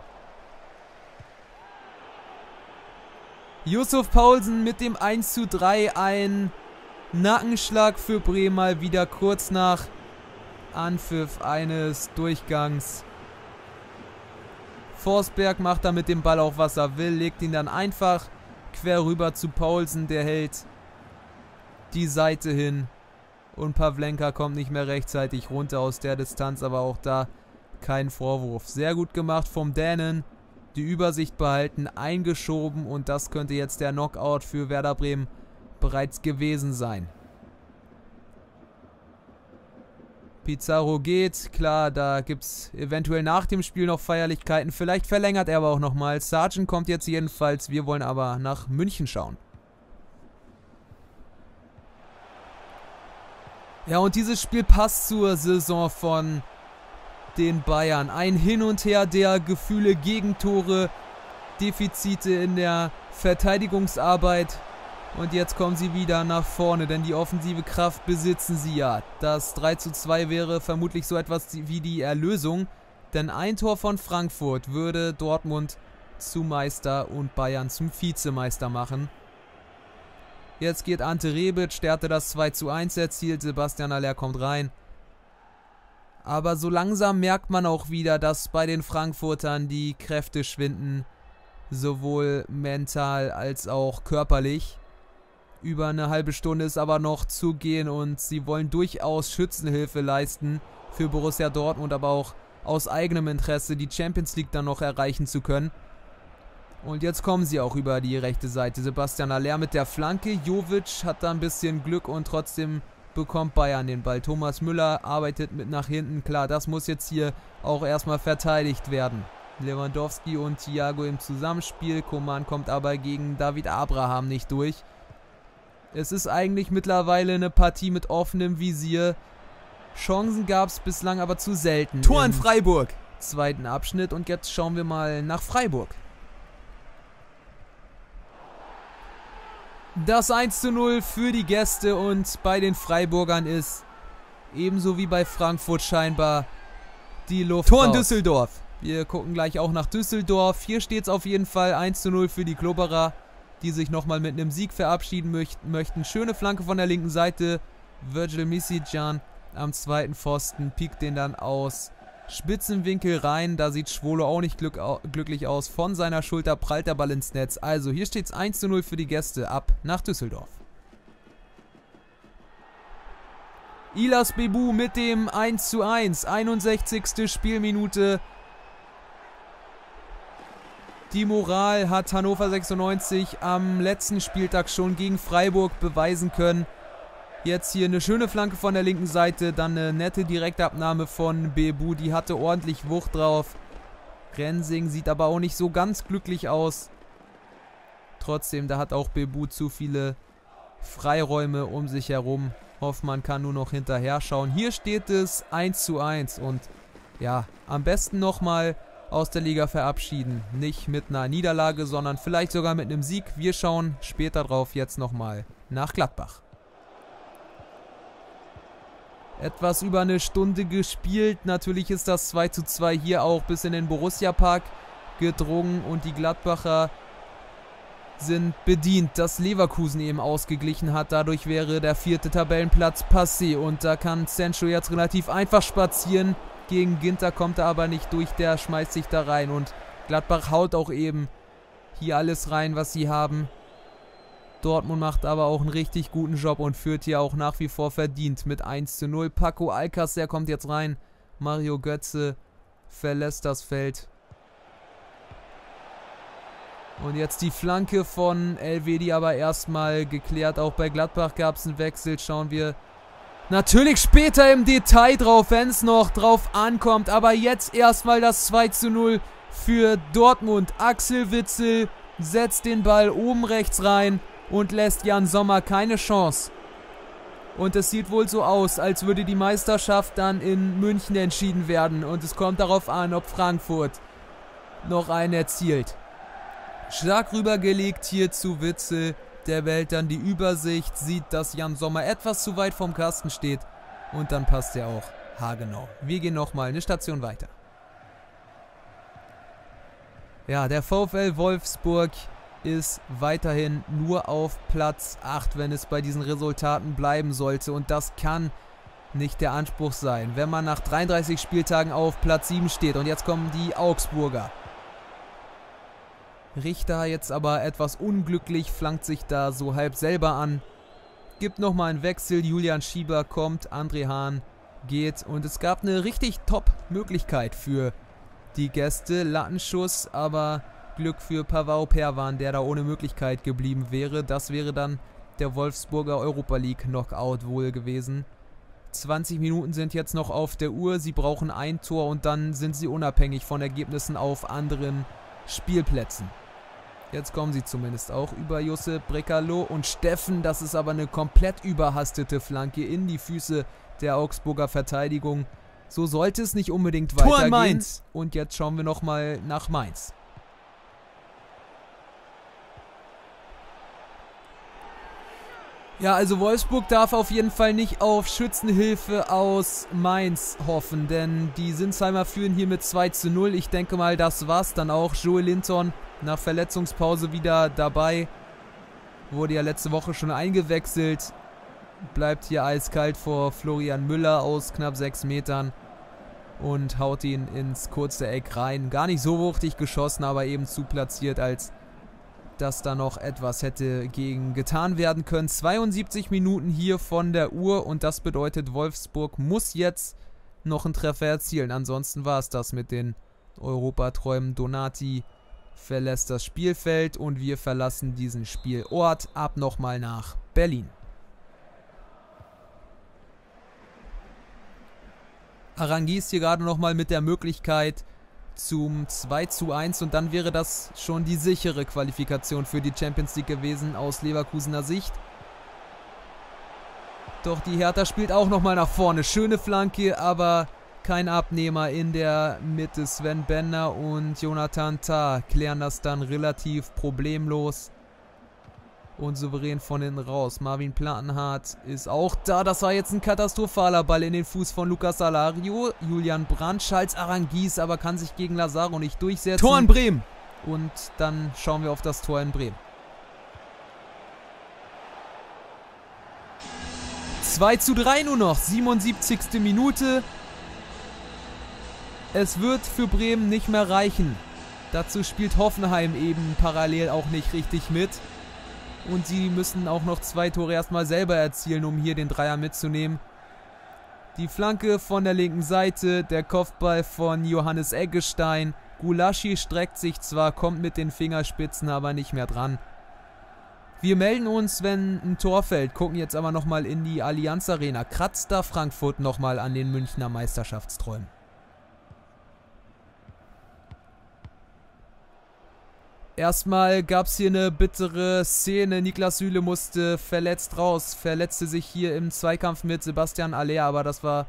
Yusuf Paulsen mit dem 1 zu 3. Ein Nackenschlag für Bremen mal wieder kurz nach Anpfiff eines Durchgangs. Forsberg macht da mit dem Ball auch was er will, legt ihn dann einfach quer rüber zu Paulsen, der hält die Seite hin. Und Pavlenka kommt nicht mehr rechtzeitig runter aus der Distanz, aber auch da kein Vorwurf. Sehr gut gemacht vom Dänen die Übersicht behalten, eingeschoben und das könnte jetzt der Knockout für Werder Bremen bereits gewesen sein. Pizarro geht. Klar, da gibt es eventuell nach dem Spiel noch Feierlichkeiten. Vielleicht verlängert er aber auch nochmal. Sargent kommt jetzt jedenfalls. Wir wollen aber nach München schauen. Ja, und dieses Spiel passt zur Saison von den Bayern. Ein Hin und Her der Gefühle, Gegentore, Defizite in der Verteidigungsarbeit. Und jetzt kommen sie wieder nach vorne, denn die offensive Kraft besitzen sie ja. Das 3 zu 2 wäre vermutlich so etwas wie die Erlösung, denn ein Tor von Frankfurt würde Dortmund zu Meister und Bayern zum Vizemeister machen. Jetzt geht Ante Rebic, der hatte das 2 zu 1 erzielt, Sebastian Aller kommt rein. Aber so langsam merkt man auch wieder, dass bei den Frankfurtern die Kräfte schwinden, sowohl mental als auch körperlich. Über eine halbe Stunde ist aber noch zu gehen und sie wollen durchaus Schützenhilfe leisten für Borussia Dortmund, aber auch aus eigenem Interesse die Champions League dann noch erreichen zu können. Und jetzt kommen sie auch über die rechte Seite. Sebastian Aller mit der Flanke. Jovic hat da ein bisschen Glück und trotzdem bekommt Bayern den Ball. Thomas Müller arbeitet mit nach hinten. Klar, das muss jetzt hier auch erstmal verteidigt werden. Lewandowski und Thiago im Zusammenspiel. Koman kommt aber gegen David Abraham nicht durch. Es ist eigentlich mittlerweile eine Partie mit offenem Visier. Chancen gab es bislang aber zu selten. Tor in Freiburg. Zweiten Abschnitt und jetzt schauen wir mal nach Freiburg. Das 1 zu 0 für die Gäste und bei den Freiburgern ist ebenso wie bei Frankfurt scheinbar die Luft. Tor in Düsseldorf. Wir gucken gleich auch nach Düsseldorf. Hier steht es auf jeden Fall 1 zu 0 für die Klubberer die sich nochmal mit einem Sieg verabschieden möchten. Schöne Flanke von der linken Seite. Virgil Misijan am zweiten Pfosten piekt den dann aus Spitzenwinkel rein. Da sieht Schwolo auch nicht glück, glücklich aus. Von seiner Schulter prallt der Ball ins Netz. Also hier steht es 1 zu 0 für die Gäste. Ab nach Düsseldorf. Ilas Bebu mit dem 1 zu 1. 61. Spielminute. Die Moral hat Hannover 96 am letzten Spieltag schon gegen Freiburg beweisen können. Jetzt hier eine schöne Flanke von der linken Seite, dann eine nette Direktabnahme von Bebu, die hatte ordentlich Wucht drauf. Rensing sieht aber auch nicht so ganz glücklich aus. Trotzdem, da hat auch Bebu zu viele Freiräume um sich herum. Hoffmann kann nur noch hinterher schauen. Hier steht es 1 zu 1 und ja, am besten nochmal aus der Liga verabschieden. Nicht mit einer Niederlage, sondern vielleicht sogar mit einem Sieg. Wir schauen später drauf jetzt nochmal nach Gladbach. Etwas über eine Stunde gespielt. Natürlich ist das 2 zu 2 hier auch bis in den Borussia Park gedrungen und die Gladbacher sind bedient, dass Leverkusen eben ausgeglichen hat. Dadurch wäre der vierte Tabellenplatz passé und da kann Sancho jetzt relativ einfach spazieren. Gegen Ginter kommt er aber nicht durch, der schmeißt sich da rein. Und Gladbach haut auch eben hier alles rein, was sie haben. Dortmund macht aber auch einen richtig guten Job und führt hier auch nach wie vor verdient mit 1 zu 0. Paco Alcacer kommt jetzt rein. Mario Götze verlässt das Feld. Und jetzt die Flanke von Elvedi aber erstmal geklärt. Auch bei Gladbach gab es einen Wechsel. Schauen wir Natürlich später im Detail drauf, wenn es noch drauf ankommt. Aber jetzt erstmal das 2 zu 0 für Dortmund. Axel Witzel setzt den Ball oben rechts rein und lässt Jan Sommer keine Chance. Und es sieht wohl so aus, als würde die Meisterschaft dann in München entschieden werden. Und es kommt darauf an, ob Frankfurt noch einen erzielt. Stark rübergelegt hier zu Witzel der Welt dann die Übersicht, sieht, dass Jan Sommer etwas zu weit vom Kasten steht und dann passt er auch haargenau. Wir gehen nochmal eine Station weiter. Ja, der VfL Wolfsburg ist weiterhin nur auf Platz 8, wenn es bei diesen Resultaten bleiben sollte. Und das kann nicht der Anspruch sein, wenn man nach 33 Spieltagen auf Platz 7 steht. Und jetzt kommen die Augsburger. Richter jetzt aber etwas unglücklich, flankt sich da so halb selber an. Gibt nochmal einen Wechsel, Julian Schieber kommt, André Hahn geht und es gab eine richtig top Möglichkeit für die Gäste. Lattenschuss, aber Glück für Pavao Perwan, der da ohne Möglichkeit geblieben wäre. Das wäre dann der Wolfsburger Europa League Knockout wohl gewesen. 20 Minuten sind jetzt noch auf der Uhr. Sie brauchen ein Tor und dann sind sie unabhängig von Ergebnissen auf anderen Spielplätzen. Jetzt kommen sie zumindest auch über Josep Brekalo und Steffen. Das ist aber eine komplett überhastete Flanke in die Füße der Augsburger Verteidigung. So sollte es nicht unbedingt Tor weitergehen. Mainz. Und jetzt schauen wir nochmal nach Mainz. Ja, also Wolfsburg darf auf jeden Fall nicht auf Schützenhilfe aus Mainz hoffen, denn die Sinsheimer führen hier mit 2 zu 0. Ich denke mal, das war's dann auch. Joel Linton nach Verletzungspause wieder dabei. Wurde ja letzte Woche schon eingewechselt. Bleibt hier eiskalt vor Florian Müller aus knapp 6 Metern und haut ihn ins kurze Eck rein. Gar nicht so wuchtig geschossen, aber eben zu platziert als dass da noch etwas hätte gegen getan werden können. 72 Minuten hier von der Uhr und das bedeutet, Wolfsburg muss jetzt noch einen Treffer erzielen. Ansonsten war es das mit den Europaträumen. Donati verlässt das Spielfeld und wir verlassen diesen Spielort. Ab nochmal nach Berlin. Arangi ist hier gerade nochmal mit der Möglichkeit, zum 2 zu 1 und dann wäre das schon die sichere Qualifikation für die Champions League gewesen aus Leverkusener Sicht. Doch die Hertha spielt auch nochmal nach vorne. Schöne Flanke, aber kein Abnehmer in der Mitte. Sven Bender und Jonathan Tah klären das dann relativ problemlos und souverän von hinten raus. Marvin Plattenhardt ist auch da. Das war jetzt ein katastrophaler Ball in den Fuß von Lucas Salario. Julian Brandt, Schalz Arangis, aber kann sich gegen Lazaro nicht durchsetzen. Tor in Bremen! Und dann schauen wir auf das Tor in Bremen. 2 zu 3 nur noch, 77. Minute. Es wird für Bremen nicht mehr reichen. Dazu spielt Hoffenheim eben parallel auch nicht richtig mit. Und sie müssen auch noch zwei Tore erstmal selber erzielen, um hier den Dreier mitzunehmen. Die Flanke von der linken Seite, der Kopfball von Johannes Eggestein. Gulaschi streckt sich zwar, kommt mit den Fingerspitzen aber nicht mehr dran. Wir melden uns, wenn ein Tor fällt, gucken jetzt aber nochmal in die Allianz Arena. Kratzt da Frankfurt nochmal an den Münchner Meisterschaftsträumen? Erstmal gab es hier eine bittere Szene. Niklas Süle musste verletzt raus, verletzte sich hier im Zweikampf mit Sebastian Aller, aber das war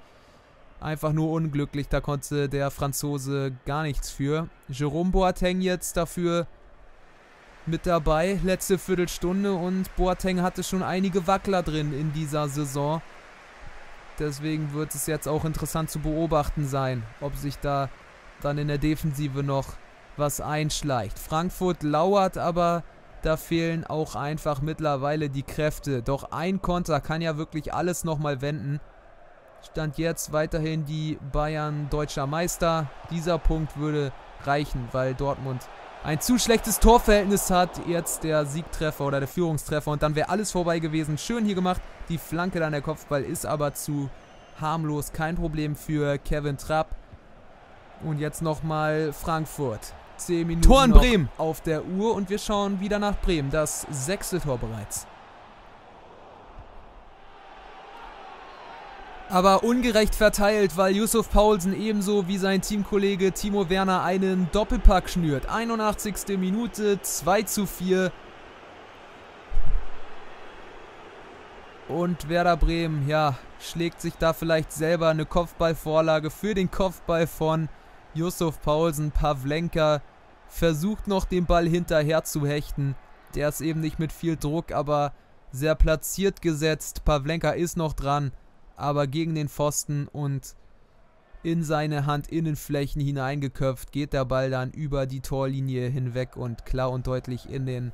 einfach nur unglücklich. Da konnte der Franzose gar nichts für. Jerome Boateng jetzt dafür mit dabei, letzte Viertelstunde und Boateng hatte schon einige Wackler drin in dieser Saison. Deswegen wird es jetzt auch interessant zu beobachten sein, ob sich da dann in der Defensive noch was einschleicht. Frankfurt lauert, aber da fehlen auch einfach mittlerweile die Kräfte. Doch ein Konter kann ja wirklich alles nochmal wenden. Stand jetzt weiterhin die Bayern deutscher Meister. Dieser Punkt würde reichen, weil Dortmund ein zu schlechtes Torverhältnis hat. Jetzt der Siegtreffer oder der Führungstreffer und dann wäre alles vorbei gewesen. Schön hier gemacht. Die Flanke dann der Kopfball ist aber zu harmlos. Kein Problem für Kevin Trapp. Und jetzt nochmal Frankfurt. 10 Minuten Tor in Bremen. auf der Uhr und wir schauen wieder nach Bremen. Das sechste Tor bereits. Aber ungerecht verteilt, weil Yusuf Paulsen ebenso wie sein Teamkollege Timo Werner einen Doppelpack schnürt. 81. Minute, 2 zu 4. Und Werder Bremen, ja, schlägt sich da vielleicht selber eine Kopfballvorlage für den Kopfball von Yusuf Paulsen. Pavlenka versucht noch den Ball hinterher zu hechten. Der ist eben nicht mit viel Druck, aber sehr platziert gesetzt. Pavlenka ist noch dran, aber gegen den Pfosten und in seine Handinnenflächen hineingeköpft, geht der Ball dann über die Torlinie hinweg und klar und deutlich in den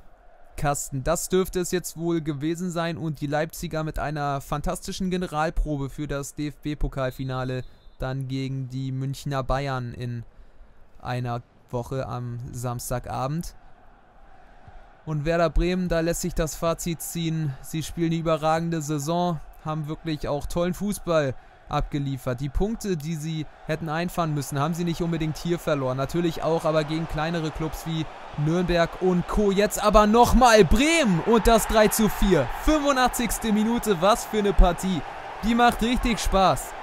Kasten. Das dürfte es jetzt wohl gewesen sein und die Leipziger mit einer fantastischen Generalprobe für das DFB-Pokalfinale dann gegen die Münchner Bayern in einer Woche am Samstagabend. Und Werder Bremen, da lässt sich das Fazit ziehen. Sie spielen eine überragende Saison, haben wirklich auch tollen Fußball abgeliefert. Die Punkte, die sie hätten einfahren müssen, haben sie nicht unbedingt hier verloren. Natürlich auch, aber gegen kleinere Clubs wie Nürnberg und Co. Jetzt aber nochmal Bremen und das 3 zu 4. 85. Minute, was für eine Partie. Die macht richtig Spaß.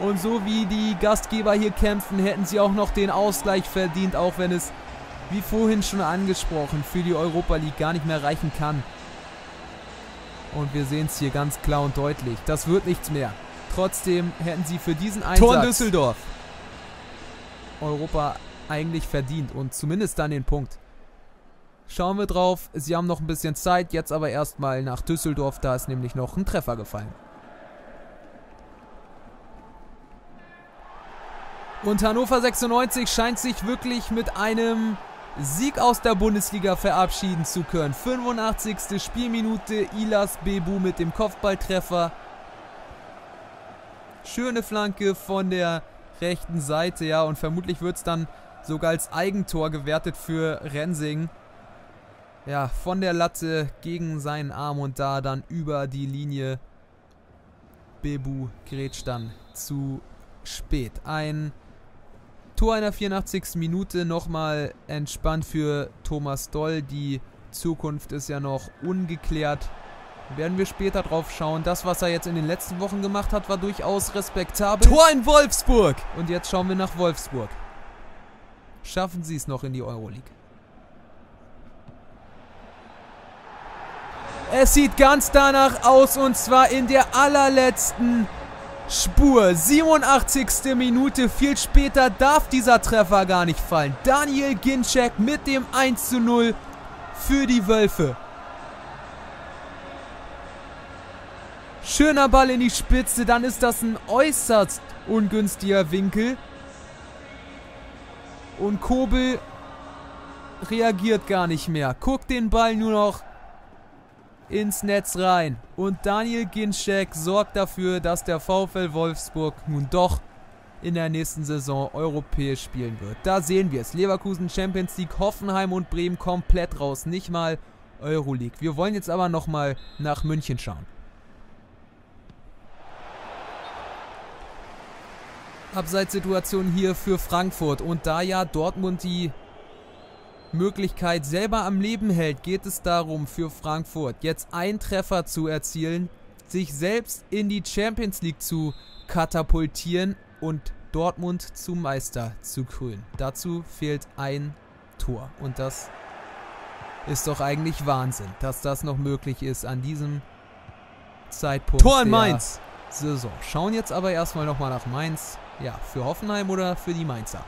Und so wie die Gastgeber hier kämpfen, hätten sie auch noch den Ausgleich verdient, auch wenn es, wie vorhin schon angesprochen, für die Europa League gar nicht mehr reichen kann. Und wir sehen es hier ganz klar und deutlich. Das wird nichts mehr. Trotzdem hätten sie für diesen Einsatz Tor Düsseldorf. Europa eigentlich verdient und zumindest dann den Punkt. Schauen wir drauf. Sie haben noch ein bisschen Zeit. Jetzt aber erstmal nach Düsseldorf. Da ist nämlich noch ein Treffer gefallen. Und Hannover 96 scheint sich wirklich mit einem Sieg aus der Bundesliga verabschieden zu können. 85. Spielminute, Ilas Bebu mit dem Kopfballtreffer. Schöne Flanke von der rechten Seite, ja, und vermutlich wird es dann sogar als Eigentor gewertet für Rensing. Ja, von der Latte gegen seinen Arm und da dann über die Linie. Bebu grätscht dann zu spät. Ein Tor in der 84. Minute nochmal entspannt für Thomas Doll. Die Zukunft ist ja noch ungeklärt. Werden wir später drauf schauen. Das, was er jetzt in den letzten Wochen gemacht hat, war durchaus respektabel. Tor in Wolfsburg! Und jetzt schauen wir nach Wolfsburg. Schaffen sie es noch in die Euroleague? Es sieht ganz danach aus und zwar in der allerletzten Spur. 87. Minute, viel später darf dieser Treffer gar nicht fallen. Daniel Ginczek mit dem 1 zu 0 für die Wölfe. Schöner Ball in die Spitze, dann ist das ein äußerst ungünstiger Winkel. Und Kobel reagiert gar nicht mehr. Guckt den Ball nur noch ins Netz rein. Und Daniel Ginczek sorgt dafür, dass der VfL Wolfsburg nun doch in der nächsten Saison europäisch spielen wird. Da sehen wir es. Leverkusen Champions League, Hoffenheim und Bremen komplett raus. Nicht mal Euroleague. Wir wollen jetzt aber nochmal nach München schauen. Abseitssituation hier für Frankfurt. Und da ja Dortmund die Möglichkeit selber am Leben hält, geht es darum für Frankfurt jetzt einen Treffer zu erzielen, sich selbst in die Champions League zu katapultieren und Dortmund zum Meister zu krönen. Dazu fehlt ein Tor und das ist doch eigentlich Wahnsinn, dass das noch möglich ist an diesem Zeitpunkt. Tor in Mainz! Saison. Schauen jetzt aber erstmal nochmal nach Mainz. Ja, für Hoffenheim oder für die Mainzer?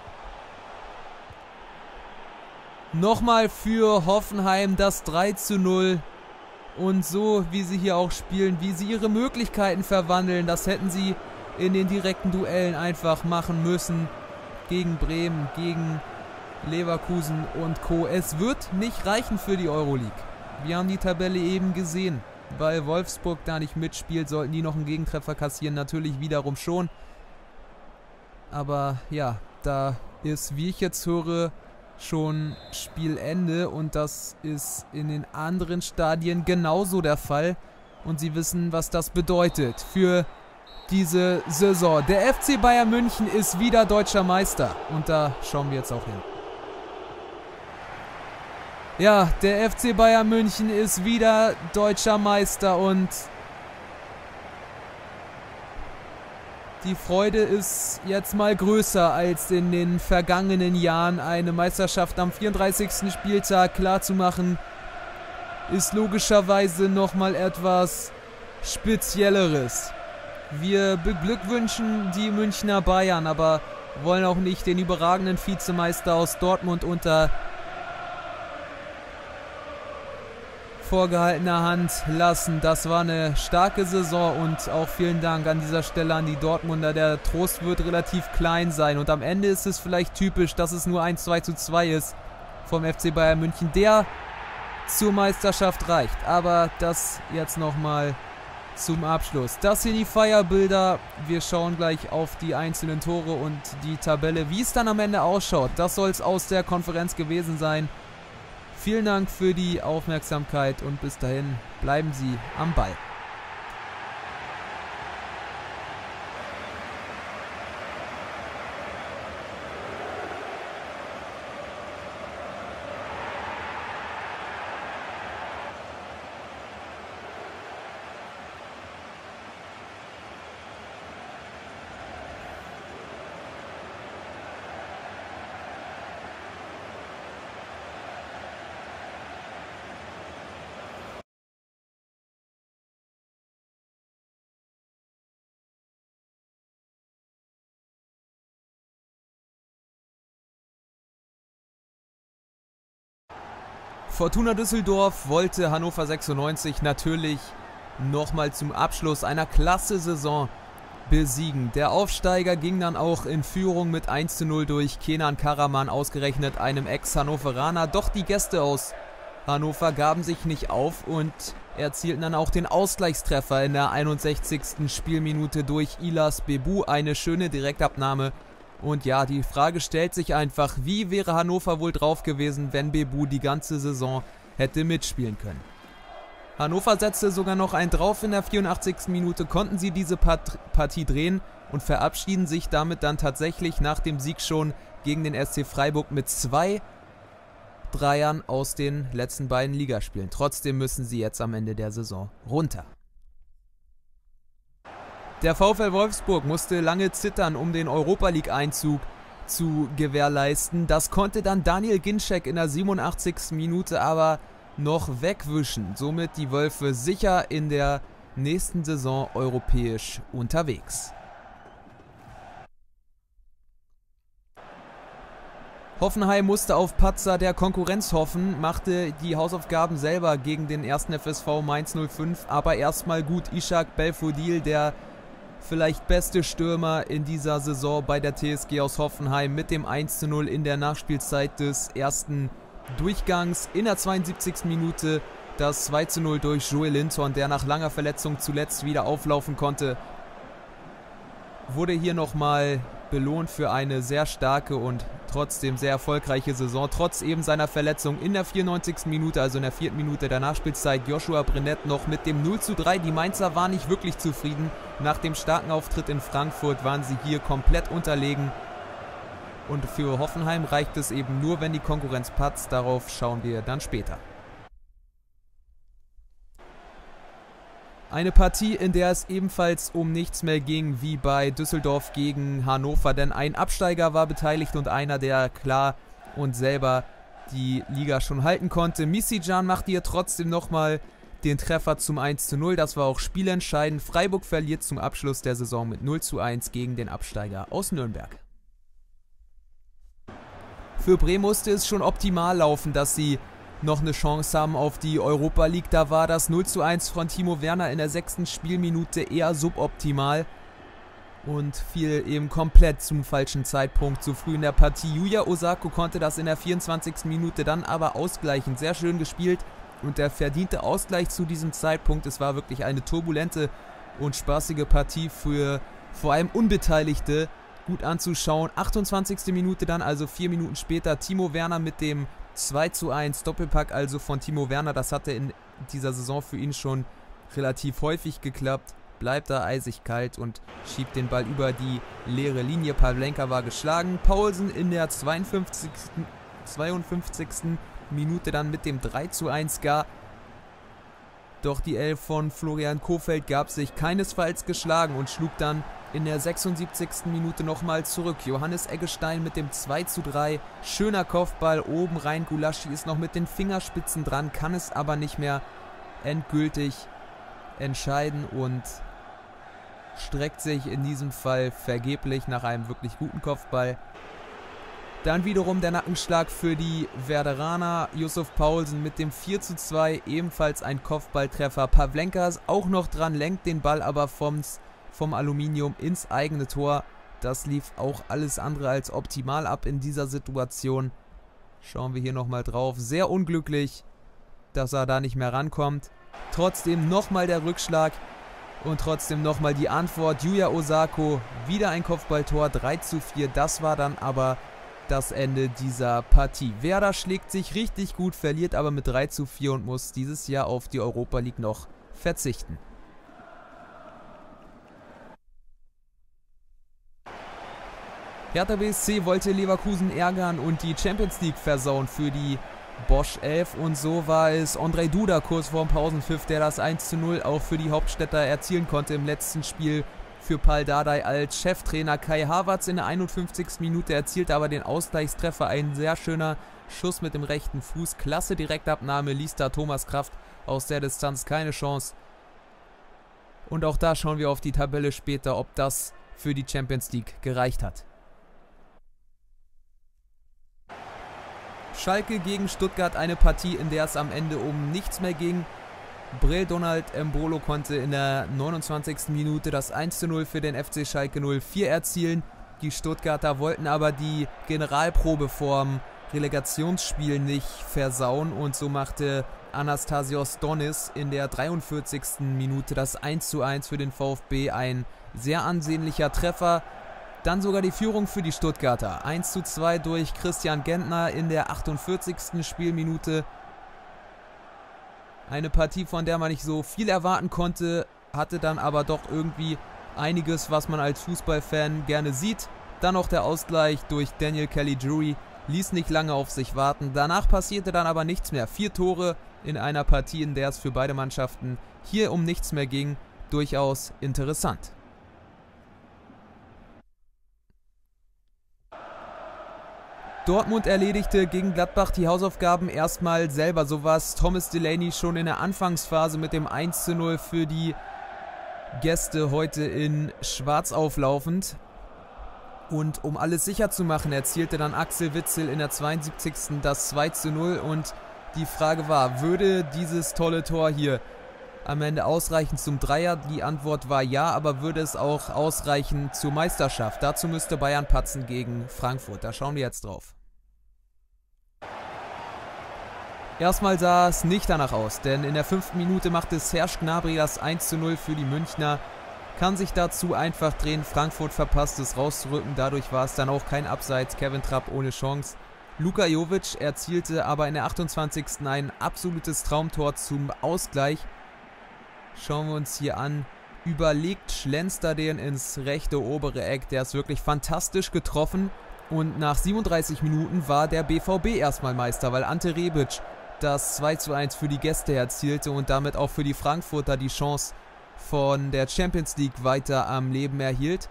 Nochmal für Hoffenheim das 3 zu 0. Und so, wie sie hier auch spielen, wie sie ihre Möglichkeiten verwandeln, das hätten sie in den direkten Duellen einfach machen müssen. Gegen Bremen, gegen Leverkusen und Co. Es wird nicht reichen für die Euroleague. Wir haben die Tabelle eben gesehen. Weil Wolfsburg da nicht mitspielt, sollten die noch einen Gegentreffer kassieren. Natürlich wiederum schon. Aber ja, da ist, wie ich jetzt höre, schon Spielende und das ist in den anderen Stadien genauso der Fall. Und sie wissen, was das bedeutet für diese Saison. Der FC Bayern München ist wieder deutscher Meister und da schauen wir jetzt auch hin. Ja, der FC Bayern München ist wieder deutscher Meister und Die Freude ist jetzt mal größer als in den vergangenen Jahren. Eine Meisterschaft am 34. Spieltag klarzumachen, ist logischerweise nochmal etwas Spezielleres. Wir beglückwünschen die Münchner Bayern, aber wollen auch nicht den überragenden Vizemeister aus Dortmund unter vorgehaltener Hand lassen. Das war eine starke Saison und auch vielen Dank an dieser Stelle an die Dortmunder. Der Trost wird relativ klein sein und am Ende ist es vielleicht typisch, dass es nur ein 2 zu 2 ist vom FC Bayern München, der zur Meisterschaft reicht. Aber das jetzt nochmal zum Abschluss. Das hier die Feierbilder. Wir schauen gleich auf die einzelnen Tore und die Tabelle. Wie es dann am Ende ausschaut, das soll es aus der Konferenz gewesen sein. Vielen Dank für die Aufmerksamkeit und bis dahin bleiben Sie am Ball. Fortuna Düsseldorf wollte Hannover 96 natürlich nochmal zum Abschluss einer klasse Saison besiegen. Der Aufsteiger ging dann auch in Führung mit 1 zu 0 durch Kenan Karaman, ausgerechnet einem Ex-Hannoveraner. Doch die Gäste aus Hannover gaben sich nicht auf und erzielten dann auch den Ausgleichstreffer in der 61. Spielminute durch Ilas Bebu. Eine schöne Direktabnahme. Und ja, die Frage stellt sich einfach, wie wäre Hannover wohl drauf gewesen, wenn Bebu die ganze Saison hätte mitspielen können. Hannover setzte sogar noch einen drauf in der 84. Minute, konnten sie diese Part Partie drehen und verabschieden sich damit dann tatsächlich nach dem Sieg schon gegen den SC Freiburg mit zwei Dreiern aus den letzten beiden Ligaspielen. Trotzdem müssen sie jetzt am Ende der Saison runter. Der VfL Wolfsburg musste lange zittern, um den Europa League Einzug zu gewährleisten. Das konnte dann Daniel Ginczek in der 87. Minute aber noch wegwischen. Somit die Wölfe sicher in der nächsten Saison europäisch unterwegs. Hoffenheim musste auf Patzer der Konkurrenz hoffen, machte die Hausaufgaben selber gegen den ersten FSV Mainz 05, aber erstmal gut Ishak Belfodil, der vielleicht beste Stürmer in dieser Saison bei der TSG aus Hoffenheim mit dem 1 0 in der Nachspielzeit des ersten Durchgangs in der 72. Minute das 2 zu 0 durch Joel Linton, der nach langer Verletzung zuletzt wieder auflaufen konnte. Wurde hier nochmal belohnt für eine sehr starke und trotzdem sehr erfolgreiche Saison. Trotz eben seiner Verletzung in der 94. Minute, also in der vierten Minute der Nachspielzeit, Joshua Brennett noch mit dem 0 zu 3. Die Mainzer waren nicht wirklich zufrieden. Nach dem starken Auftritt in Frankfurt waren sie hier komplett unterlegen. Und für Hoffenheim reicht es eben nur, wenn die Konkurrenz patzt. Darauf schauen wir dann später. Eine Partie, in der es ebenfalls um nichts mehr ging wie bei Düsseldorf gegen Hannover, denn ein Absteiger war beteiligt und einer, der klar und selber die Liga schon halten konnte. Misijan machte hier trotzdem nochmal den Treffer zum 1 zu 0. Das war auch spielentscheidend. Freiburg verliert zum Abschluss der Saison mit 0 zu 1 gegen den Absteiger aus Nürnberg. Für Bremen musste es schon optimal laufen, dass sie noch eine Chance haben auf die Europa League. Da war das 0 zu 1 von Timo Werner in der sechsten Spielminute eher suboptimal und fiel eben komplett zum falschen Zeitpunkt zu früh in der Partie. Yuya Osako konnte das in der 24. Minute dann aber ausgleichen. Sehr schön gespielt und der verdiente Ausgleich zu diesem Zeitpunkt. Es war wirklich eine turbulente und spaßige Partie für vor allem Unbeteiligte gut anzuschauen. 28. Minute dann, also vier Minuten später, Timo Werner mit dem 2 zu 1 Doppelpack also von Timo Werner. Das hatte in dieser Saison für ihn schon relativ häufig geklappt. Bleibt da eisig kalt und schiebt den Ball über die leere Linie. Pavlenka war geschlagen. Paulsen in der 52. 52. Minute dann mit dem 3 zu 1 gar. Doch die Elf von Florian Kofeld gab sich keinesfalls geschlagen und schlug dann in der 76. Minute nochmal zurück. Johannes Eggestein mit dem 2 zu 3. Schöner Kopfball oben rein. Gulaschi ist noch mit den Fingerspitzen dran, kann es aber nicht mehr endgültig entscheiden und streckt sich in diesem Fall vergeblich nach einem wirklich guten Kopfball. Dann wiederum der Nackenschlag für die Werderaner. Yusuf Paulsen mit dem 4 zu 2, ebenfalls ein Kopfballtreffer. Pavlenka ist auch noch dran, lenkt den Ball aber vom vom Aluminium ins eigene Tor. Das lief auch alles andere als optimal ab in dieser Situation. Schauen wir hier nochmal drauf. Sehr unglücklich, dass er da nicht mehr rankommt. Trotzdem nochmal der Rückschlag und trotzdem nochmal die Antwort. Yuya Osako, wieder ein Kopfballtor, 3 zu 4. Das war dann aber das Ende dieser Partie. Werder schlägt sich richtig gut, verliert aber mit 3 zu 4 und muss dieses Jahr auf die Europa League noch verzichten. Hertha BSC wollte Leverkusen ärgern und die Champions League versauen für die Bosch 11 und so war es Andrei Duda kurz vorm Pausenpfiff, der das 1 zu 0 auch für die Hauptstädter erzielen konnte im letzten Spiel für Pal Dardai als Cheftrainer. Kai Havertz in der 51. Minute erzielte aber den Ausgleichstreffer. Ein sehr schöner Schuss mit dem rechten Fuß. Klasse Direktabnahme ließ da Thomas Kraft aus der Distanz keine Chance. Und auch da schauen wir auf die Tabelle später, ob das für die Champions League gereicht hat. Schalke gegen Stuttgart eine Partie, in der es am Ende um nichts mehr ging. Brill Donald Mbolo konnte in der 29. Minute das 1:0 für den FC Schalke 04 erzielen. Die Stuttgarter wollten aber die Generalprobe vorm Relegationsspiel nicht versauen und so machte Anastasios Donis in der 43. Minute das 1:1 für den VfB ein sehr ansehnlicher Treffer. Dann sogar die Führung für die Stuttgarter. 1:2 durch Christian Gentner in der 48. Spielminute. Eine Partie, von der man nicht so viel erwarten konnte, hatte dann aber doch irgendwie einiges, was man als Fußballfan gerne sieht. Dann noch der Ausgleich durch Daniel Kelly Drury ließ nicht lange auf sich warten. Danach passierte dann aber nichts mehr. Vier Tore in einer Partie, in der es für beide Mannschaften hier um nichts mehr ging. Durchaus interessant. Dortmund erledigte gegen Gladbach die Hausaufgaben erstmal selber. So war es Thomas Delaney schon in der Anfangsphase mit dem 1 zu 0 für die Gäste heute in Schwarz auflaufend. Und um alles sicher zu machen, erzielte dann Axel Witzel in der 72. das 2 zu 0. Und die Frage war, würde dieses tolle Tor hier am Ende ausreichen zum Dreier? Die Antwort war ja, aber würde es auch ausreichen zur Meisterschaft? Dazu müsste Bayern patzen gegen Frankfurt. Da schauen wir jetzt drauf. Erstmal sah es nicht danach aus, denn in der fünften Minute machte Serge Gnabry das 1 zu 0 für die Münchner. Kann sich dazu einfach drehen. Frankfurt verpasst es rauszurücken. Dadurch war es dann auch kein Abseits. Kevin Trapp ohne Chance. Luka Jovic erzielte aber in der 28. ein absolutes Traumtor zum Ausgleich. Schauen wir uns hier an. Überlegt schlänzt er den ins rechte obere Eck. Der ist wirklich fantastisch getroffen. Und nach 37 Minuten war der BVB erstmal Meister, weil Ante Rebic das 2 zu 1 für die Gäste erzielte und damit auch für die Frankfurter die Chance von der Champions League weiter am Leben erhielt.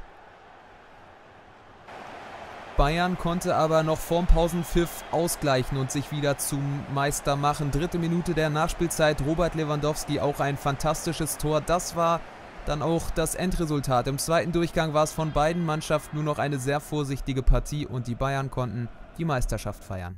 Bayern konnte aber noch vorm Pausenpfiff ausgleichen und sich wieder zum Meister machen. Dritte Minute der Nachspielzeit, Robert Lewandowski, auch ein fantastisches Tor. Das war dann auch das Endresultat. Im zweiten Durchgang war es von beiden Mannschaften nur noch eine sehr vorsichtige Partie und die Bayern konnten die Meisterschaft feiern.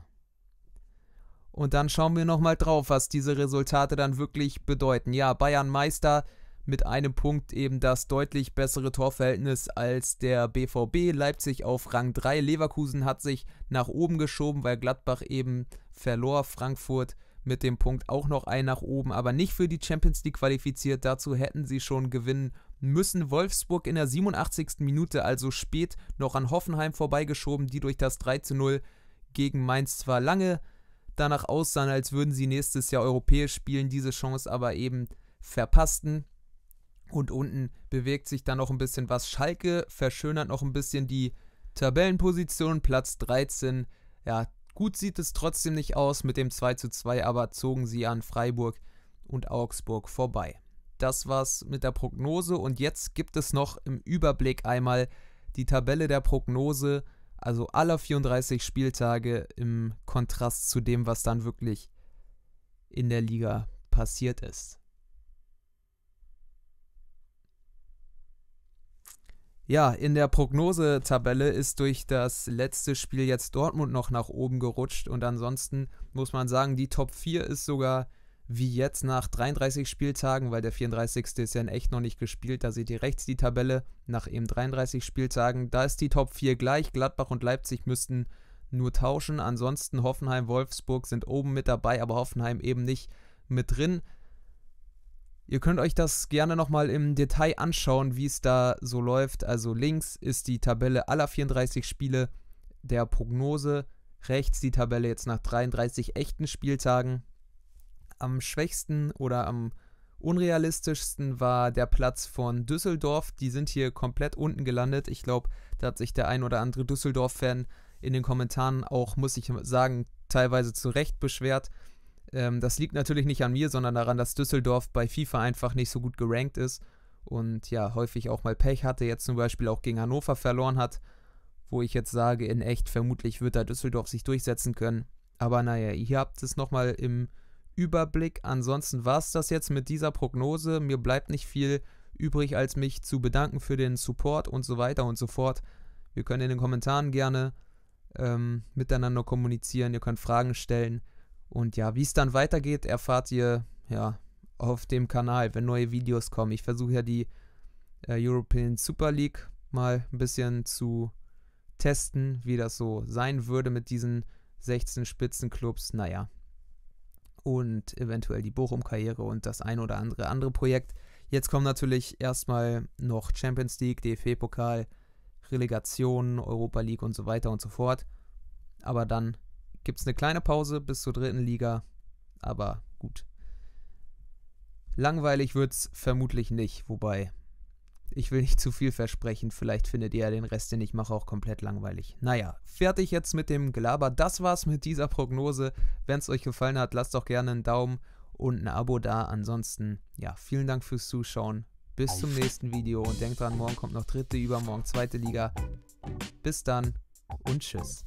Und dann schauen wir nochmal drauf, was diese Resultate dann wirklich bedeuten. Ja, Bayern Meister mit einem Punkt eben das deutlich bessere Torverhältnis als der BVB. Leipzig auf Rang 3. Leverkusen hat sich nach oben geschoben, weil Gladbach eben verlor. Frankfurt mit dem Punkt auch noch ein nach oben, aber nicht für die Champions League qualifiziert. Dazu hätten sie schon gewinnen müssen. Wolfsburg in der 87. Minute, also spät, noch an Hoffenheim vorbeigeschoben, die durch das 3 zu 0 gegen Mainz zwar lange danach aussahen, als würden sie nächstes Jahr europäisch spielen, diese Chance aber eben verpassten. Und unten bewegt sich dann noch ein bisschen was. Schalke verschönert noch ein bisschen die Tabellenposition. Platz 13. Ja, gut sieht es trotzdem nicht aus mit dem 2 zu 2, aber zogen sie an Freiburg und Augsburg vorbei. Das war's mit der Prognose und jetzt gibt es noch im Überblick einmal die Tabelle der Prognose, also aller 34 Spieltage im Kontrast zu dem, was dann wirklich in der Liga passiert ist. Ja, in der Prognosetabelle ist durch das letzte Spiel jetzt Dortmund noch nach oben gerutscht und ansonsten muss man sagen, die Top 4 ist sogar wie jetzt nach 33 Spieltagen, weil der 34. ist ja in echt noch nicht gespielt. Da seht ihr rechts die Tabelle nach eben 33 Spieltagen. Da ist die Top 4 gleich. Gladbach und Leipzig müssten nur tauschen. Ansonsten Hoffenheim, Wolfsburg sind oben mit dabei, aber Hoffenheim eben nicht mit drin. Ihr könnt euch das gerne nochmal im Detail anschauen, wie es da so läuft. Also links ist die Tabelle aller 34 Spiele der Prognose. Rechts die Tabelle jetzt nach 33 echten Spieltagen. Am schwächsten oder am unrealistischsten war der Platz von Düsseldorf. Die sind hier komplett unten gelandet. Ich glaube, da hat sich der ein oder andere Düsseldorf-Fan in den Kommentaren auch, muss ich sagen, teilweise zu Recht beschwert. Ähm, das liegt natürlich nicht an mir, sondern daran, dass Düsseldorf bei FIFA einfach nicht so gut gerankt ist und ja, häufig auch mal Pech hatte, jetzt zum Beispiel auch gegen Hannover verloren hat, wo ich jetzt sage, in echt, vermutlich wird da Düsseldorf sich durchsetzen können. Aber naja, ihr habt es nochmal im Überblick. Ansonsten war es das jetzt mit dieser Prognose. Mir bleibt nicht viel übrig, als mich zu bedanken für den Support und so weiter und so fort. Wir können in den Kommentaren gerne ähm, miteinander kommunizieren, ihr könnt Fragen stellen. Und ja, wie es dann weitergeht, erfahrt ihr ja auf dem Kanal, wenn neue Videos kommen. Ich versuche ja die äh, European Super League mal ein bisschen zu testen, wie das so sein würde mit diesen 16 Spitzenclubs. Naja. Und eventuell die Bochum-Karriere und das ein oder andere andere Projekt. Jetzt kommen natürlich erstmal noch Champions League, DFB-Pokal, Relegation, Europa League und so weiter und so fort. Aber dann gibt es eine kleine Pause bis zur dritten Liga. Aber gut. Langweilig wird es vermutlich nicht, wobei ich will nicht zu viel versprechen, vielleicht findet ihr ja den Rest, den ich mache, auch komplett langweilig. Naja, fertig jetzt mit dem Gelaber. Das war's mit dieser Prognose. Wenn es euch gefallen hat, lasst doch gerne einen Daumen und ein Abo da. Ansonsten, ja, vielen Dank fürs Zuschauen. Bis zum nächsten Video und denkt dran, morgen kommt noch dritte, übermorgen zweite Liga. Bis dann und tschüss.